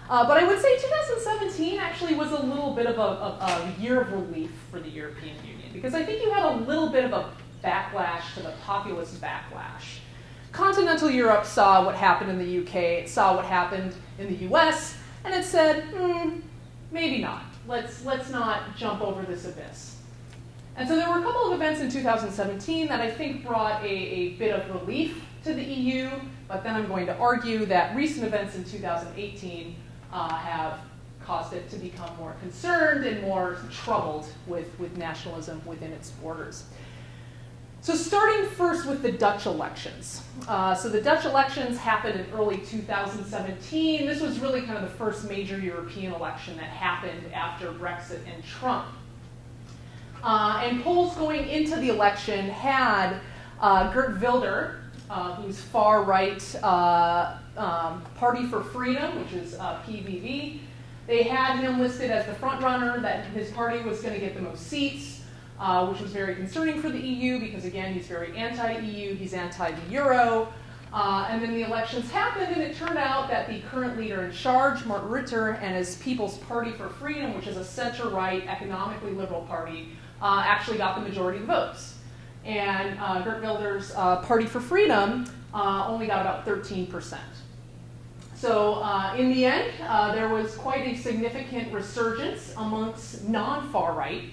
Uh, but I would say 2017 actually was a little bit of a, a, a year of relief for the European Union because I think you had a little bit of a backlash to the populist backlash. Continental Europe saw what happened in the UK, it saw what happened in the US, and it said, hmm, maybe not let's, let's not jump over this abyss. And so there were a couple of events in 2017 that I think brought a, a bit of relief to the EU, but then I'm going to argue that recent events in 2018 uh, have caused it to become more concerned and more troubled with, with nationalism within its borders. So starting first with the Dutch elections. Uh, so the Dutch elections happened in early 2017. This was really kind of the first major European election that happened after Brexit and Trump. Uh, and polls going into the election had uh, Geert Wilder, uh, who's far right uh, um, Party for Freedom, which is uh, PVV. They had him listed as the front runner, that his party was going to get the most seats uh, which was very concerning for the EU because, again, he's very anti-EU, he's anti the euro. Uh, and then the elections happened, and it turned out that the current leader in charge, Mark Rutte, and his People's Party for Freedom, which is a center-right, economically liberal party, uh, actually got the majority of the votes. And uh, Geert Wilders' uh, Party for Freedom uh, only got about 13%. So uh, in the end, there was quite a significant resurgence amongst non-far right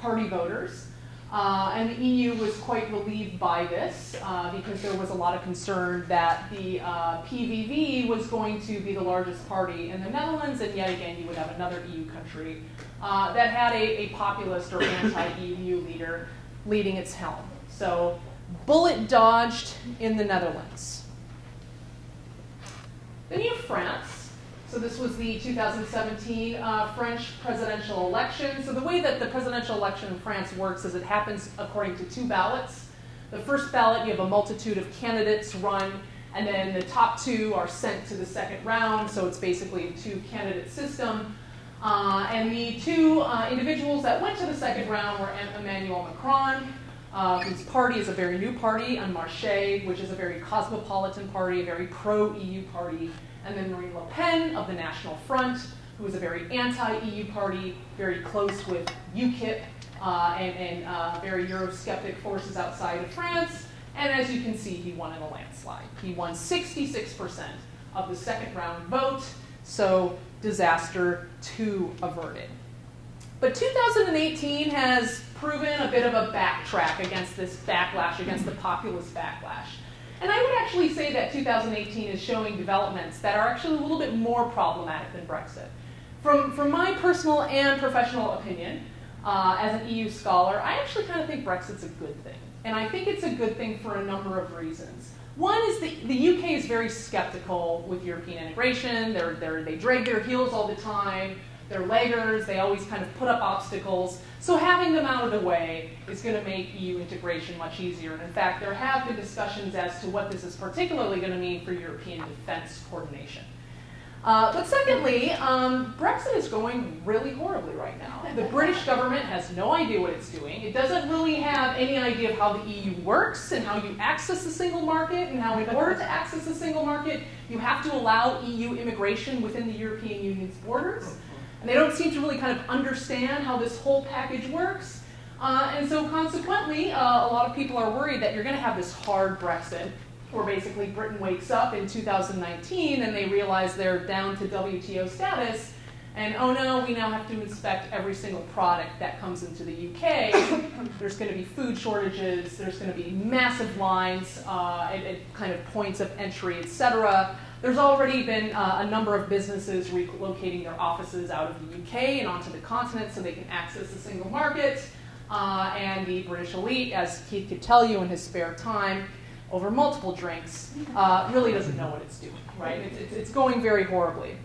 party voters. Uh, and the EU was quite relieved by this uh, because there was a lot of concern that the uh, PVV was going to be the largest party in the Netherlands, and yet again, you would have another EU country uh, that had a, a populist or anti EU leader leading its helm. So, bullet dodged in the Netherlands. Then you have France. So this was the 2017 uh, French presidential election. So the way that the presidential election in France works is it happens according to two ballots. The first ballot, you have a multitude of candidates run, and then the top two are sent to the second round. So it's basically a two-candidate system. Uh, and the two uh, individuals that went to the second round were Emmanuel Macron, uh, whose party is a very new party, En Marche, which is a very cosmopolitan party, a very pro-EU party, and then Marine Le Pen of the National Front, who is a very anti-EU party, very close with UKIP uh, and, and uh, very Eurosceptic forces outside of France. And as you can see, he won in a landslide. He won 66% of the second round vote, so disaster two averted. But 2018 has proven a bit of a backtrack against this backlash, against the populist backlash. And I would actually say that 2018 is showing developments that are actually a little bit more problematic than Brexit. From, from my personal and professional opinion, uh, as an EU scholar, I actually kind of think Brexit's a good thing. And I think it's a good thing for a number of reasons. One is the, the UK is very skeptical with European integration. They're, they're, they drag their heels all the time. They're laggers. They always kind of put up obstacles. So having them out of the way is going to make EU integration much easier. And in fact, there have been discussions as to what this is particularly going to mean for European defense coordination. Uh, but secondly, um, Brexit is going really horribly right now. The British government has no idea what it's doing. It doesn't really have any idea of how the EU works and how you access the single market, and how, in order to access the single market, you have to allow EU immigration within the European Union's borders. And they don't seem to really kind of understand how this whole package works. Uh, and so consequently, uh, a lot of people are worried that you're going to have this hard Brexit, where basically Britain wakes up in 2019 and they realize they're down to WTO status, and oh no, we now have to inspect every single product that comes into the UK. (coughs) there's going to be food shortages, there's going to be massive lines uh, at, at kind of points of entry, etc. There's already been uh, a number of businesses relocating their offices out of the UK and onto the continent so they can access the single market. Uh, and the British elite, as Keith could tell you in his spare time, over multiple drinks, uh, really doesn't know what it's doing, right? It's, it's, going very horribly.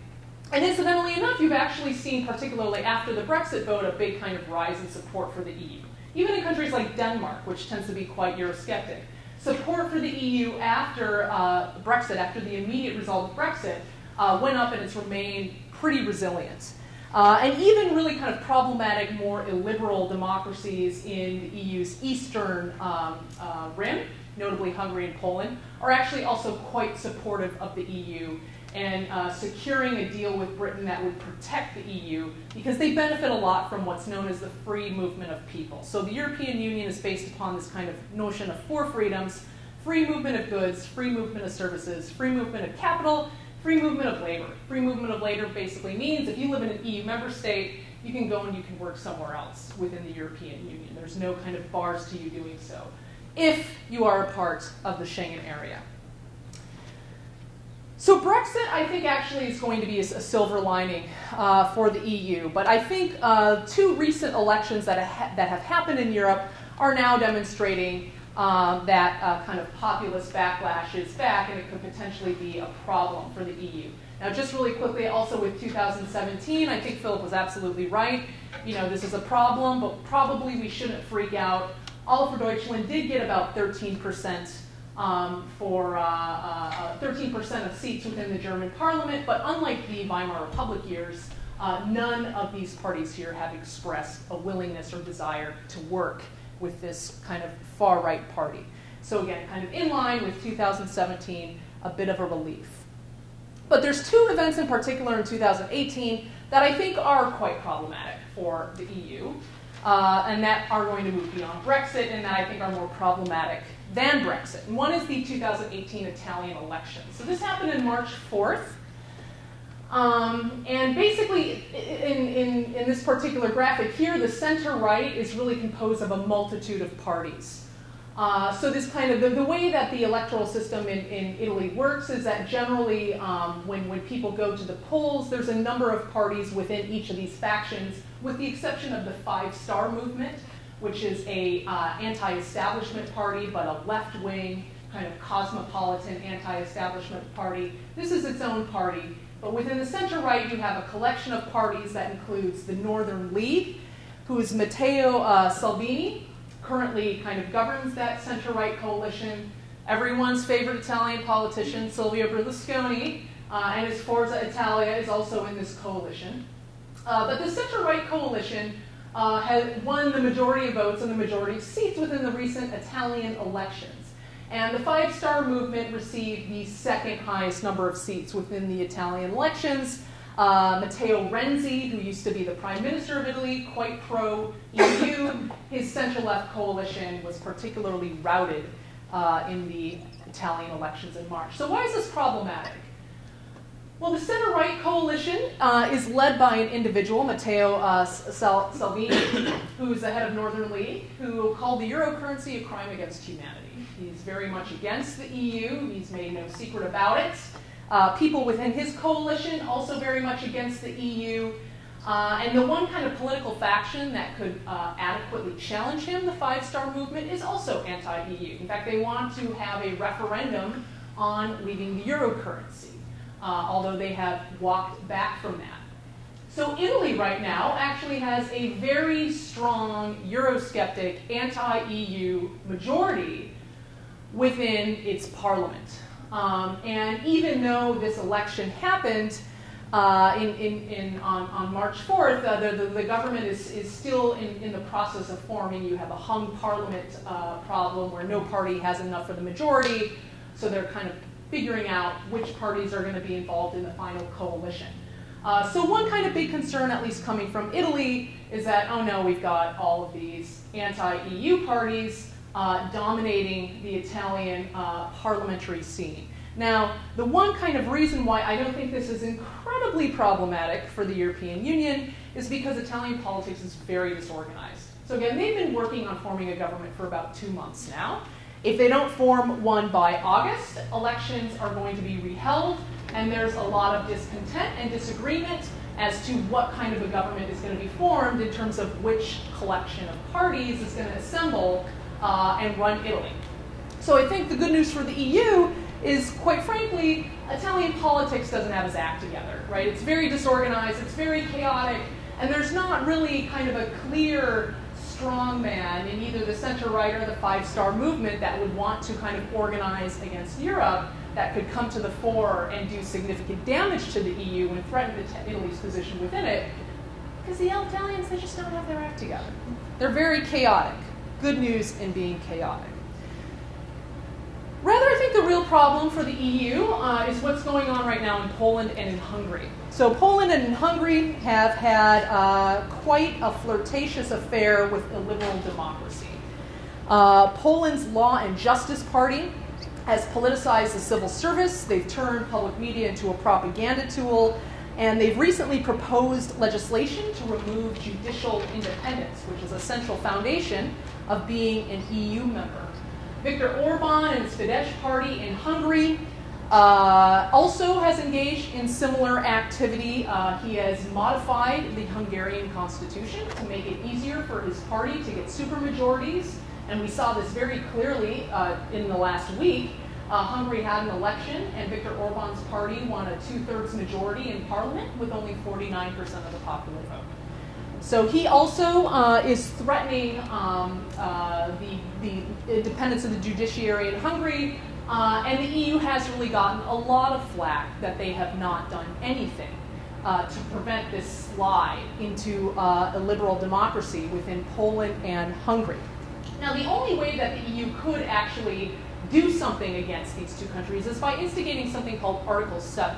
And incidentally enough, you've actually seen, particularly after the Brexit vote, a big kind of rise in support for the EU. Even in countries like Denmark, which tends to be quite Eurosceptic support for the EU after uh, Brexit, after the immediate result of Brexit, uh, went up and it's remained pretty resilient. Uh, and even really kind of problematic, more illiberal democracies in the EU's eastern um, uh, rim, notably Hungary and Poland, are actually also quite supportive of the EU and uh, securing a deal with Britain that would protect the EU because they benefit a lot from what's known as the free movement of people. So the European Union is based upon this kind of notion of four freedoms free movement of goods, free movement of services, free movement of capital, free movement of labor. Free movement of labor basically means if you live in an EU member state, you can go and you can work somewhere else within the European Union. There's no kind of bars to you doing so if you are a part of the Schengen area. So Brexit, I think, actually is going to be a, silver lining uh, for the EU. But I think uh, two recent elections that, ha- that have happened in Europe are now demonstrating um, that uh, kind of populist backlash is back, and it could potentially be a problem for the EU. Now, just really quickly, also with 2017, I think Philipp was absolutely right. You know, this is a problem, but probably we shouldn't freak out. All for Deutschland did get about 13 percent um, for uh, uh, 13% uh, of seats within the German parliament, but unlike the Weimar Republic years, uh, none of these parties here have expressed a willingness or desire to work with this kind of far right party. So, again, kind of in line with 2017, a bit of a relief. But there's two events in particular in 2018 that I think are quite problematic for the EU, uh, and that are going to move beyond Brexit, and that I think are more problematic than Brexit. And one is the 2018 Italian election. So this happened in March 4th. Um, and basically, in, in, in this particular graphic here, the center right is really composed of a multitude of parties. Uh, so this kind of, the, the, way that the electoral system in, in Italy works is that generally um, when, when people go to the polls, there's a number of parties within each of these factions, with the exception of the Five Star Movement, which is a uh, anti-establishment party, but a left-wing, kind of cosmopolitan anti-establishment party. This is its own party. But within the center-right, you have a collection of parties that includes the Northern League, who is Matteo uh, Salvini, currently kind of governs that center right coalition. Everyone's favorite Italian politician, Silvio Berlusconi, uh, and his Forza Italia is also in this coalition. Uh, but the center right coalition uh, has won the majority of votes and the majority of seats within the recent Italian elections. And the Five Star Movement received the second highest number of seats within the Italian elections. Uh, Matteo Renzi, who used to be the prime minister of Italy, quite pro EU, his center left coalition was particularly routed uh, in the Italian elections in March. So, why is this problematic? Well, the center right coalition uh, is led by an individual, Matteo uh, Sal- Salvini, (coughs) who's the head of Northern League, who called the euro currency a crime against humanity. He's very much against the EU, he's made no secret about it. Uh, people within his coalition also very much against the EU. Uh, and the one kind of political faction that could uh, adequately challenge him, the Five Star Movement, is also anti EU. In fact, they want to have a referendum on leaving the euro currency, although they have walked back from that. So, Italy right now actually has a very strong Eurosceptic, anti EU majority within its parliament. Um, and even though this election happened uh, in, in, in, on, on March 4th, uh, the, the, the, government is, is still in, in the process of forming. You have a hung parliament uh, problem where no party has enough for the majority, so they're kind of figuring out which parties are going to be involved in the final coalition. Uh, so one kind of big concern, at least coming from Italy, is that, oh no, we've got all of these anti-EU parties uh, dominating the Italian uh, parliamentary scene. Now, the one kind of reason why I don't think this is incredibly problematic for the European Union is because Italian politics is very disorganized. So, again, they've been working on forming a government for about two months now. If they don't form one by August, elections are going to be reheld, and there's a lot of discontent and disagreement as to what kind of a government is going to be formed in terms of which collection of parties is going to assemble uh, and run Italy. So I think the good news for the EU is, quite frankly, Italian politics doesn't have its act together, right? It's very disorganized, it's very chaotic, and there's not really kind of a clear strong man in either the center right or the five star movement that would want to kind of organize against Europe that could come to the fore and do significant damage to the EU and threaten Italy's position within it. Because the Italians, they just don't have their act together. They're very chaotic good news in being chaotic. Rather, I think the real problem for the EU uh, is what's going on right now in Poland and in Hungary. So, Poland and Hungary have had uh, quite a flirtatious affair with illiberal democracy. Uh, Poland's Law and Justice Party has politicized the civil service, they've turned public media into a propaganda tool, and they've recently proposed legislation to remove judicial independence, which is a central foundation of being an EU member. Viktor Orban and his Fidesz party in Hungary uh, also has engaged in similar activity. Uh, he has modified the Hungarian constitution to make it easier for his party to get supermajorities, and we saw this very clearly uh, in the last week. Uh, Hungary had an election, and Viktor Orban's party won a two thirds majority in parliament with only 49% of the popular vote. So he also uh, is threatening um, uh, the, the independence of the judiciary in Hungary, uh, and the EU has really gotten a lot of flack that they have not done anything uh, to prevent this slide into uh, a liberal democracy within Poland and Hungary. Now, the only way that the EU could actually do something against these two countries is by instigating something called Article 7.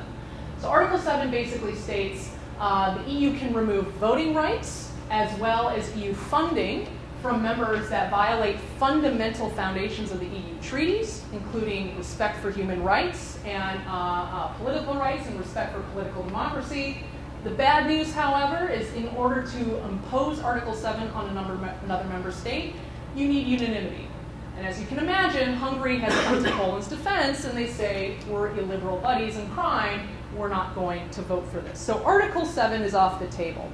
So, Article 7 basically states uh, the EU can remove voting rights as well as EU funding from members that violate fundamental foundations of the EU treaties, including respect for human rights and uh, uh, political rights and respect for political democracy. The bad news, however, is in order to impose Article 7 on another, another member state, you need unanimity. And as you can imagine, Hungary has come to Poland's defense and they say, we're illiberal buddies in crime, we're not going to vote for this. So Article 7 is off the table.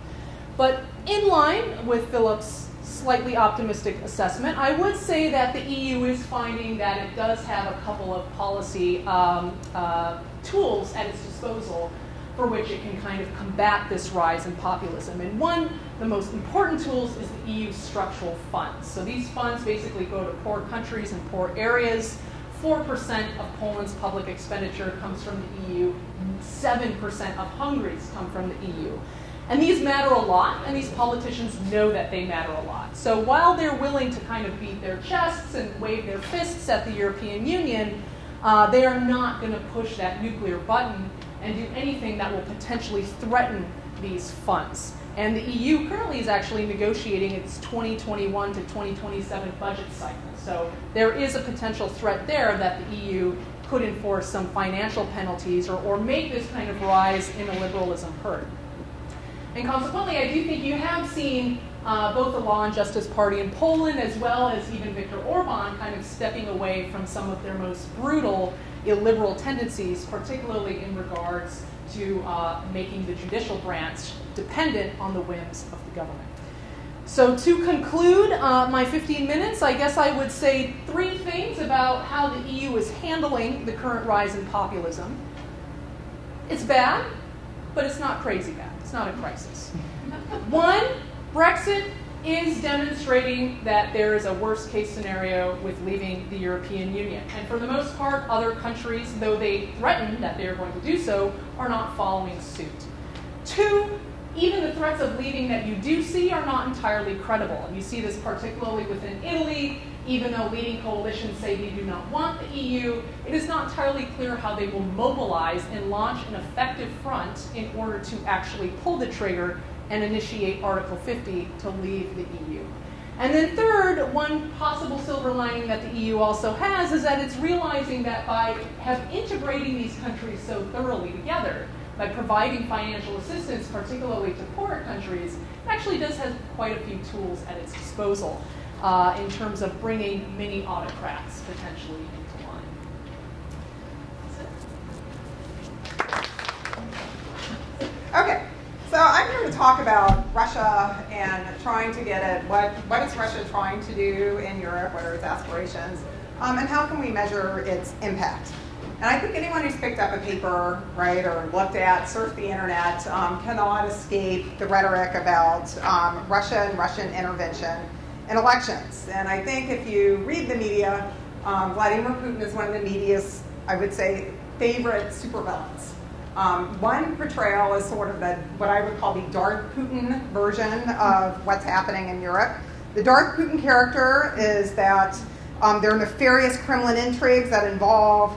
But in line with Philipp's slightly optimistic assessment, I would say that the EU is finding that it does have a couple of policy um, uh, tools at its disposal for which it can kind of combat this rise in populism. And one, the most important tools, is the EU structural funds. So these funds basically go to poor countries and poor areas. 4% of Poland's public expenditure comes from the EU, 7% of Hungary's come from the EU. And these matter a lot, and these politicians know that they matter a lot. So while they're willing to kind of beat their chests and wave their fists at the European Union, uh, they are not going to push that nuclear button and do anything that will potentially threaten these funds. And the EU currently is actually negotiating its 2021 to 2027 budget cycle. So there is a potential threat there that the EU could enforce some financial penalties or, or make this kind of rise in illiberalism hurt. And consequently, I do think you have seen uh, both the Law and Justice Party in Poland as well as even Viktor Orban kind of stepping away from some of their most brutal illiberal tendencies, particularly in regards to uh, making the judicial branch dependent on the whims of the government. So, to conclude uh, my 15 minutes, I guess I would say three things about how the EU is handling the current rise in populism. It's bad, but it's not crazy bad. Not a crisis. One, Brexit is demonstrating that there is a worst case scenario with leaving the European Union. And for the most part, other countries, though they threaten that they are going to do so, are not following suit. Two, even the threats of leaving that you do see are not entirely credible. And you see this particularly within Italy. Even though leading coalitions say they do not want the EU, it is not entirely clear how they will mobilize and launch an effective front in order to actually pull the trigger and initiate Article 50 to leave the EU. And then third, one possible silver lining that the EU also has is that it's realizing that by have integrating these countries so thoroughly together, by providing financial assistance, particularly to poorer countries, it actually does have quite a few tools at its disposal uh, in terms of bringing many autocrats potentially into line. Okay. So I'm here to talk about Russia and trying to get at what, what is Russia trying to do in Europe, what are its aspirations, um, and how can we measure its impact. And I think anyone who's picked up a paper, right, or looked at, surfed the internet, um, cannot escape the rhetoric about um, Russia and Russian intervention in elections. And I think if you read the media, um, Vladimir Putin is one of the media's, I would say, favorite supervillains. Um, one portrayal is sort of the what I would call the Darth Putin version of what's happening in Europe. The Darth Putin character is that um, there are nefarious Kremlin intrigues that involve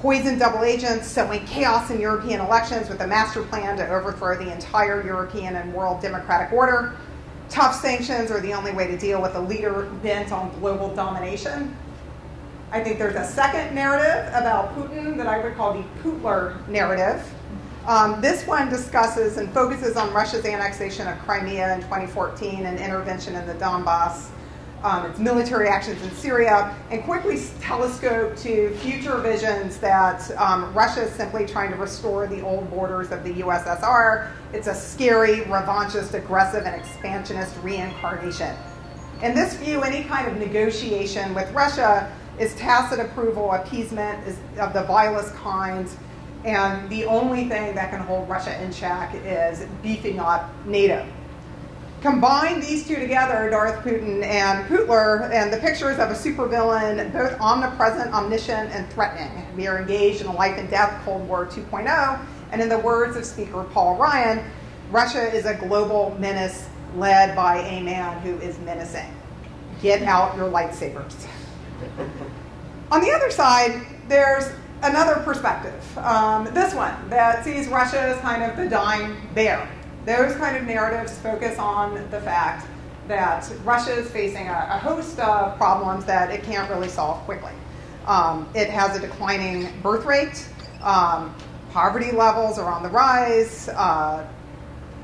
poison double agents sowing chaos in European elections with a master plan to overthrow the entire European and world democratic order. Tough sanctions are the only way to deal with a leader bent on global domination. I think there's a second narrative about Putin that I would call the Putler narrative, um, this one discusses and focuses on Russia's annexation of Crimea in 2014 and intervention in the Donbass, um, its military actions in Syria, and quickly telescope to future visions that um, Russia is simply trying to restore the old borders of the USSR. It's a scary, revanchist, aggressive, and expansionist reincarnation. In this view, any kind of negotiation with Russia is tacit approval, appeasement is of the vilest kind and the only thing that can hold Russia in check is beefing up NATO. Combine these two together, Darth Putin and Putler, and the pictures of a supervillain, both omnipresent, omniscient, and threatening. We are engaged in a life and death Cold War 2.0, and in the words of Speaker Paul Ryan, Russia is a global menace led by a man who is menacing. Get out your lightsabers. (laughs) On the other side, there's another perspective, um, this one, that sees Russia as kind of the dying bear. Those kind of narratives focus on the fact that Russia is facing a, a, host of problems that it can't really solve quickly. Um, it has a declining birth rate, um, poverty levels are on the rise. Uh,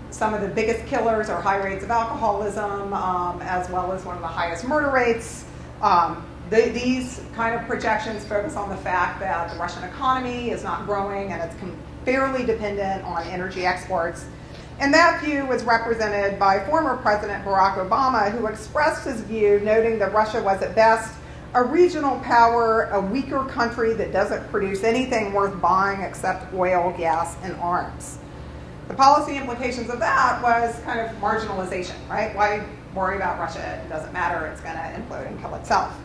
some of the biggest killers are high rates of alcoholism, um, as well as one of the highest murder rates. Um, the, these kind of projections focus on the fact that the Russian economy is not growing and it's fairly dependent on energy exports. And that view was represented by former President Barack Obama, who expressed his view, noting that Russia was at best a regional power, a weaker country that doesn't produce anything worth buying except oil, gas, and arms. The policy implications of that was kind of marginalization, right? Why worry about Russia? It doesn't matter, it's going to implode and kill itself.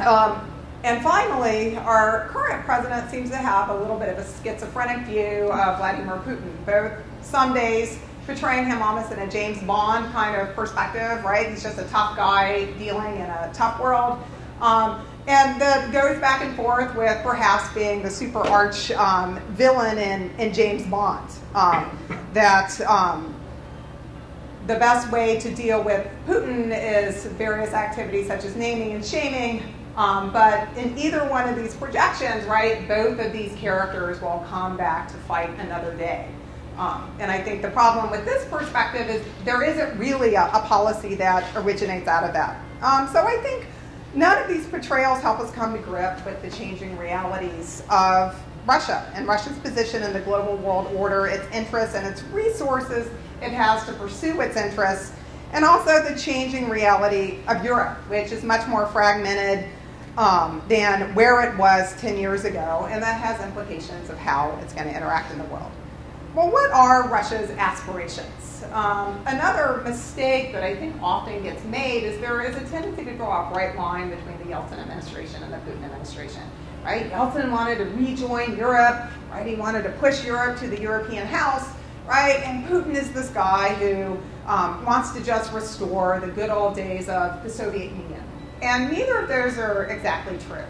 Um, and finally, our current president seems to have a little bit of a schizophrenic view of Vladimir Putin, both some days portraying him almost in a James Bond kind of perspective, right? He's just a tough guy dealing in a tough world. Um, and that goes back and forth with perhaps being the super arch um, villain in, in James Bond. Um, that um, the best way to deal with Putin is various activities such as naming and shaming. Um, but in either one of these projections, right, both of these characters will come back to fight another day. Um, and I think the problem with this perspective is there isn't really a, a policy that originates out of that. Um, so I think none of these portrayals help us come to grips with the changing realities of Russia and Russia's position in the global world order, its interests and its resources it has to pursue its interests, and also the changing reality of Europe, which is much more fragmented um, than where it was 10 years ago, and that has implications of how it's going to interact in the world. Well, what are Russia's aspirations? Um, another mistake that I think often gets made is there is a tendency to draw a bright line between the Yeltsin administration and the Putin administration. Right? Yeltsin wanted to rejoin Europe, right? He wanted to push Europe to the European house, right? And Putin is this guy who um, wants to just restore the good old days of the Soviet Union. And neither of those are exactly true.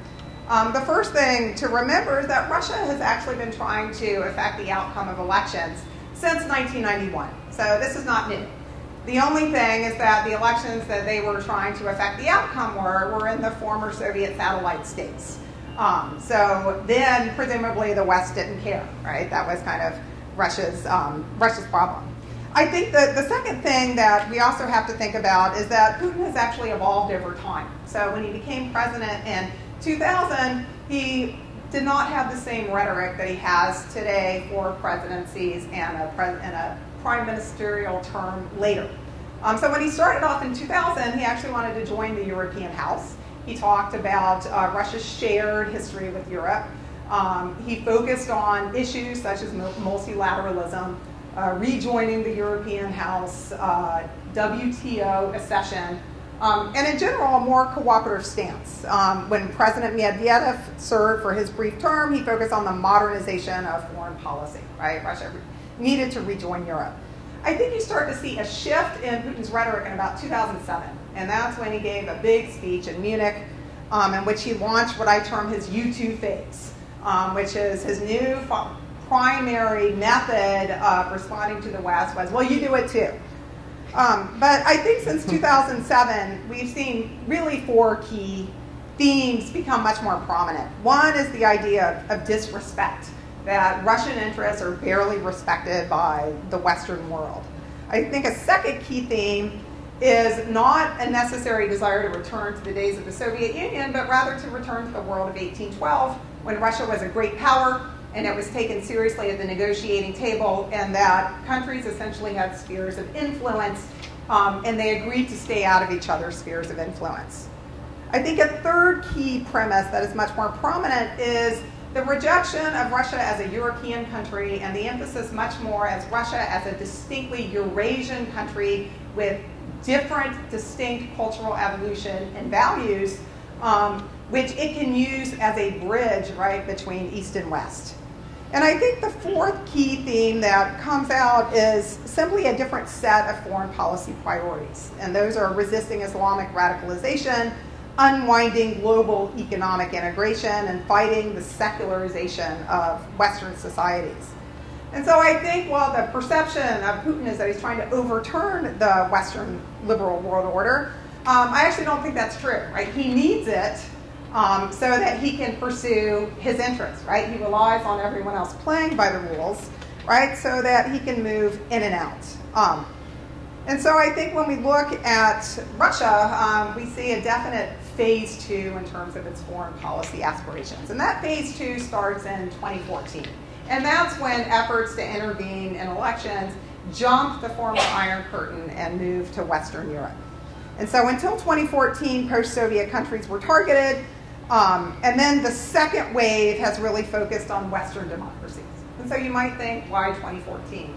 Um, the first thing to remember is that Russia has actually been trying to affect the outcome of elections since 1991. So this is not new. The only thing is that the elections that they were trying to affect the outcome were were in the former Soviet satellite states. Um, so then, presumably, the West didn't care, right? That was kind of Russia's um, Russia's problem. I think that the second thing that we also have to think about is that Putin has actually evolved over time. So when he became president in 2000, he did not have the same rhetoric that he has today for presidencies and a, and a prime ministerial term later. Um, so when he started off in 2000, he actually wanted to join the European House. He talked about uh, Russia's shared history with Europe. Um, he focused on issues such as multilateralism, uh, rejoining the European House, uh, WTO accession, um, and in general, a more cooperative stance. Um, when President Medvedev served for his brief term, he focused on the modernization of foreign policy, right? Russia needed to rejoin Europe. I think you start to see a shift in Putin's rhetoric in about 2007, and that's when he gave a big speech in Munich um, in which he launched what I term his U2 phase, um, which is his new primary method of responding to the West was, well, you do it too. Um, but I think since (laughs) 2007, we've seen really four key themes become much more prominent. One is the idea of, of disrespect, that Russian interests are barely respected by the Western world. I think a second key theme is not a necessary desire to return to the days of the Soviet Union, but rather to return to the world of 1812 when Russia was a great power and it was taken seriously at the negotiating table, and that countries essentially had spheres of influence, um, and they agreed to stay out of each other's spheres of influence. I think a third key premise that is much more prominent is the rejection of Russia as a European country and the emphasis much more as Russia as a distinctly Eurasian country with different, distinct cultural evolution and values, um, which it can use as a bridge, right, between East and West. And I think the fourth key theme that comes out is simply a different set of foreign policy priorities. And those are resisting Islamic radicalization, unwinding global economic integration, and fighting the secularization of Western societies. And so I think while the perception of Putin is that he's trying to overturn the Western liberal world order, um, I actually don't think that's true, right? He needs it um, so that he can pursue his interests, right? He relies on everyone else playing by the rules, right? So that he can move in and out. Um, and so I think when we look at Russia, um, we see a definite phase two in terms of its foreign policy aspirations. And that phase two starts in 2014. And that's when efforts to intervene in elections jumped the former Iron Curtain and moved to Western Europe. And so until 2014, post Soviet countries were targeted. Um, and then the second wave has really focused on Western democracies. And so you might think, why 2014?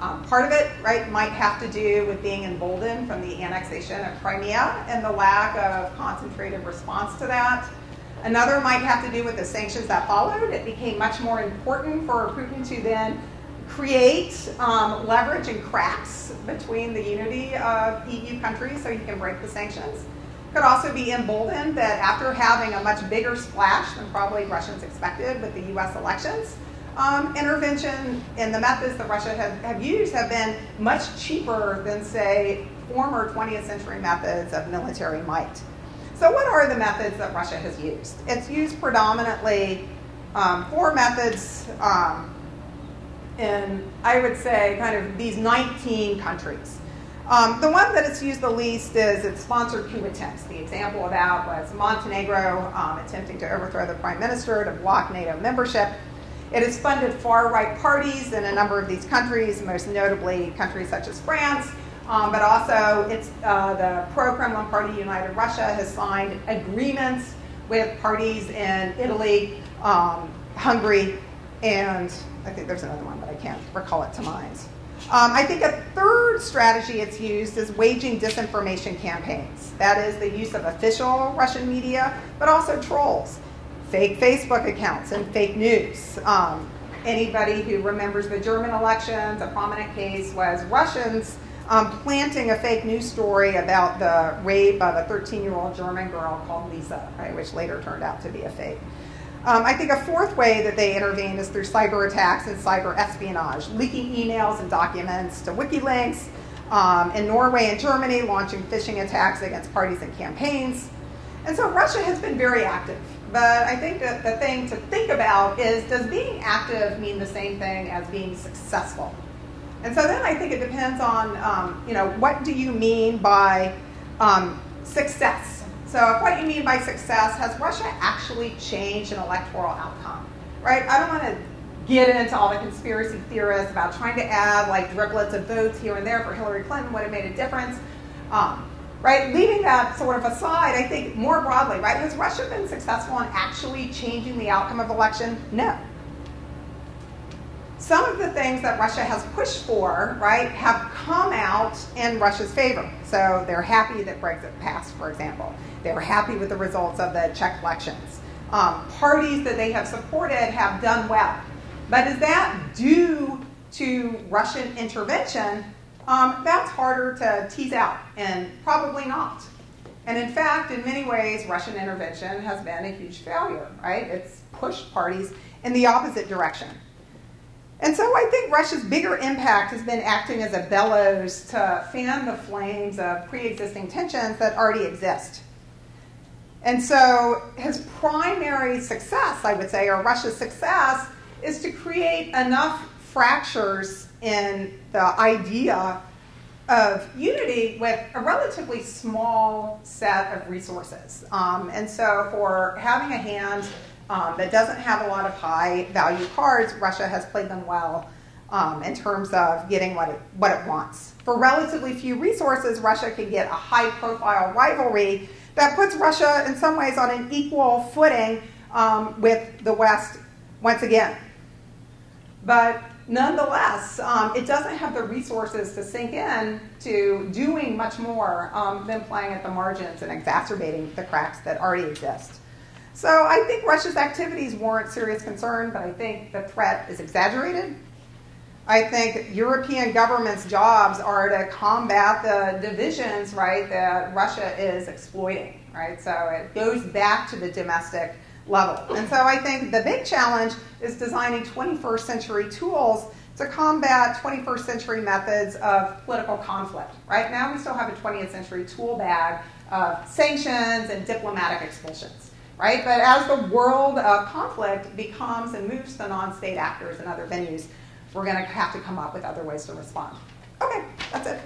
Um, part of it, right, might have to do with being emboldened from the annexation of Crimea and the lack of concentrated response to that. Another might have to do with the sanctions that followed. It became much more important for Putin to then create um, leverage and cracks between the unity of EU countries so he can break the sanctions. Could also be emboldened that after having a much bigger splash than probably Russians expected with the US elections, um, intervention and the methods that Russia have, have used have been much cheaper than, say, former 20th century methods of military might. So, what are the methods that Russia has used? It's used predominantly um, four methods um, in, I would say, kind of these 19 countries. Um, the one that it's used the least is its sponsored coup attempts. The example of that was Montenegro um, attempting to overthrow the prime minister to block NATO membership. It has funded far right parties in a number of these countries, most notably countries such as France, um, but also it's, uh, the pro Kremlin party United Russia has signed agreements with parties in Italy, um, Hungary, and I think there's another one, but I can't recall it to mind. Um, I think a third strategy it's used is waging disinformation campaigns. That is the use of official Russian media, but also trolls fake Facebook accounts and fake news. Um, anybody who remembers the German elections, a prominent case was Russians um, planting a fake news story about the rape of a 13 year old German girl called Lisa, right, which later turned out to be a fake. Um, I think a fourth way that they intervene is through cyber attacks and cyber espionage, leaking emails and documents to WikiLeaks. Um, in Norway and Germany, launching phishing attacks against parties and campaigns. And so Russia has been very active. But I think that the thing to think about is does being active mean the same thing as being successful? And so then I think it depends on, um, you know, what do you mean by um, success? So what you mean by success, has Russia actually changed an electoral outcome? Right? I don't want to get into all the conspiracy theorists about trying to add like driblets of votes here and there for Hillary Clinton would have made a difference. Um, right? Leaving that sort of aside, I think more broadly, right? Has Russia been successful in actually changing the outcome of election? No. Some of the things that Russia has pushed for, right, have come out in Russia's favor. So they're happy that Brexit passed, for example. They were happy with the results of the Czech elections. Um, parties that they have supported have done well. But is that due to Russian intervention um, that's harder to tease out, and probably not. And in fact, in many ways, Russian intervention has been a huge failure, right? It's pushed parties in the opposite direction. And so I think Russia's bigger impact has been acting as a bellows to fan the flames of pre existing tensions that already exist. And so his primary success, I would say, or Russia's success, is to create enough fractures in the idea of unity with a relatively small set of resources. Um, and so, for having a hand um, that doesn't have a lot of high value cards, Russia has played them well um, in terms of getting what it, what it wants. For relatively few resources, Russia can get a high profile rivalry that puts Russia, in some ways, on an equal footing um, with the West once again. But nonetheless, um, it doesn't have the resources to sink in to doing much more um, than playing at the margins and exacerbating the cracks that already exist. So I think Russia's activities warrant serious concern, but I think the threat is exaggerated. I think European governments' jobs are to combat the divisions, right, that Russia is exploiting, right? So it goes back to the domestic level. And so I think the big challenge is designing 21st century tools to combat 21st century methods of political conflict. Right now, we still have a 20th century tool bag of sanctions and diplomatic expulsions. Right? But as the world of conflict becomes and moves to non state actors and other venues, we're going to have to come up with other ways to respond. Okay, that's it.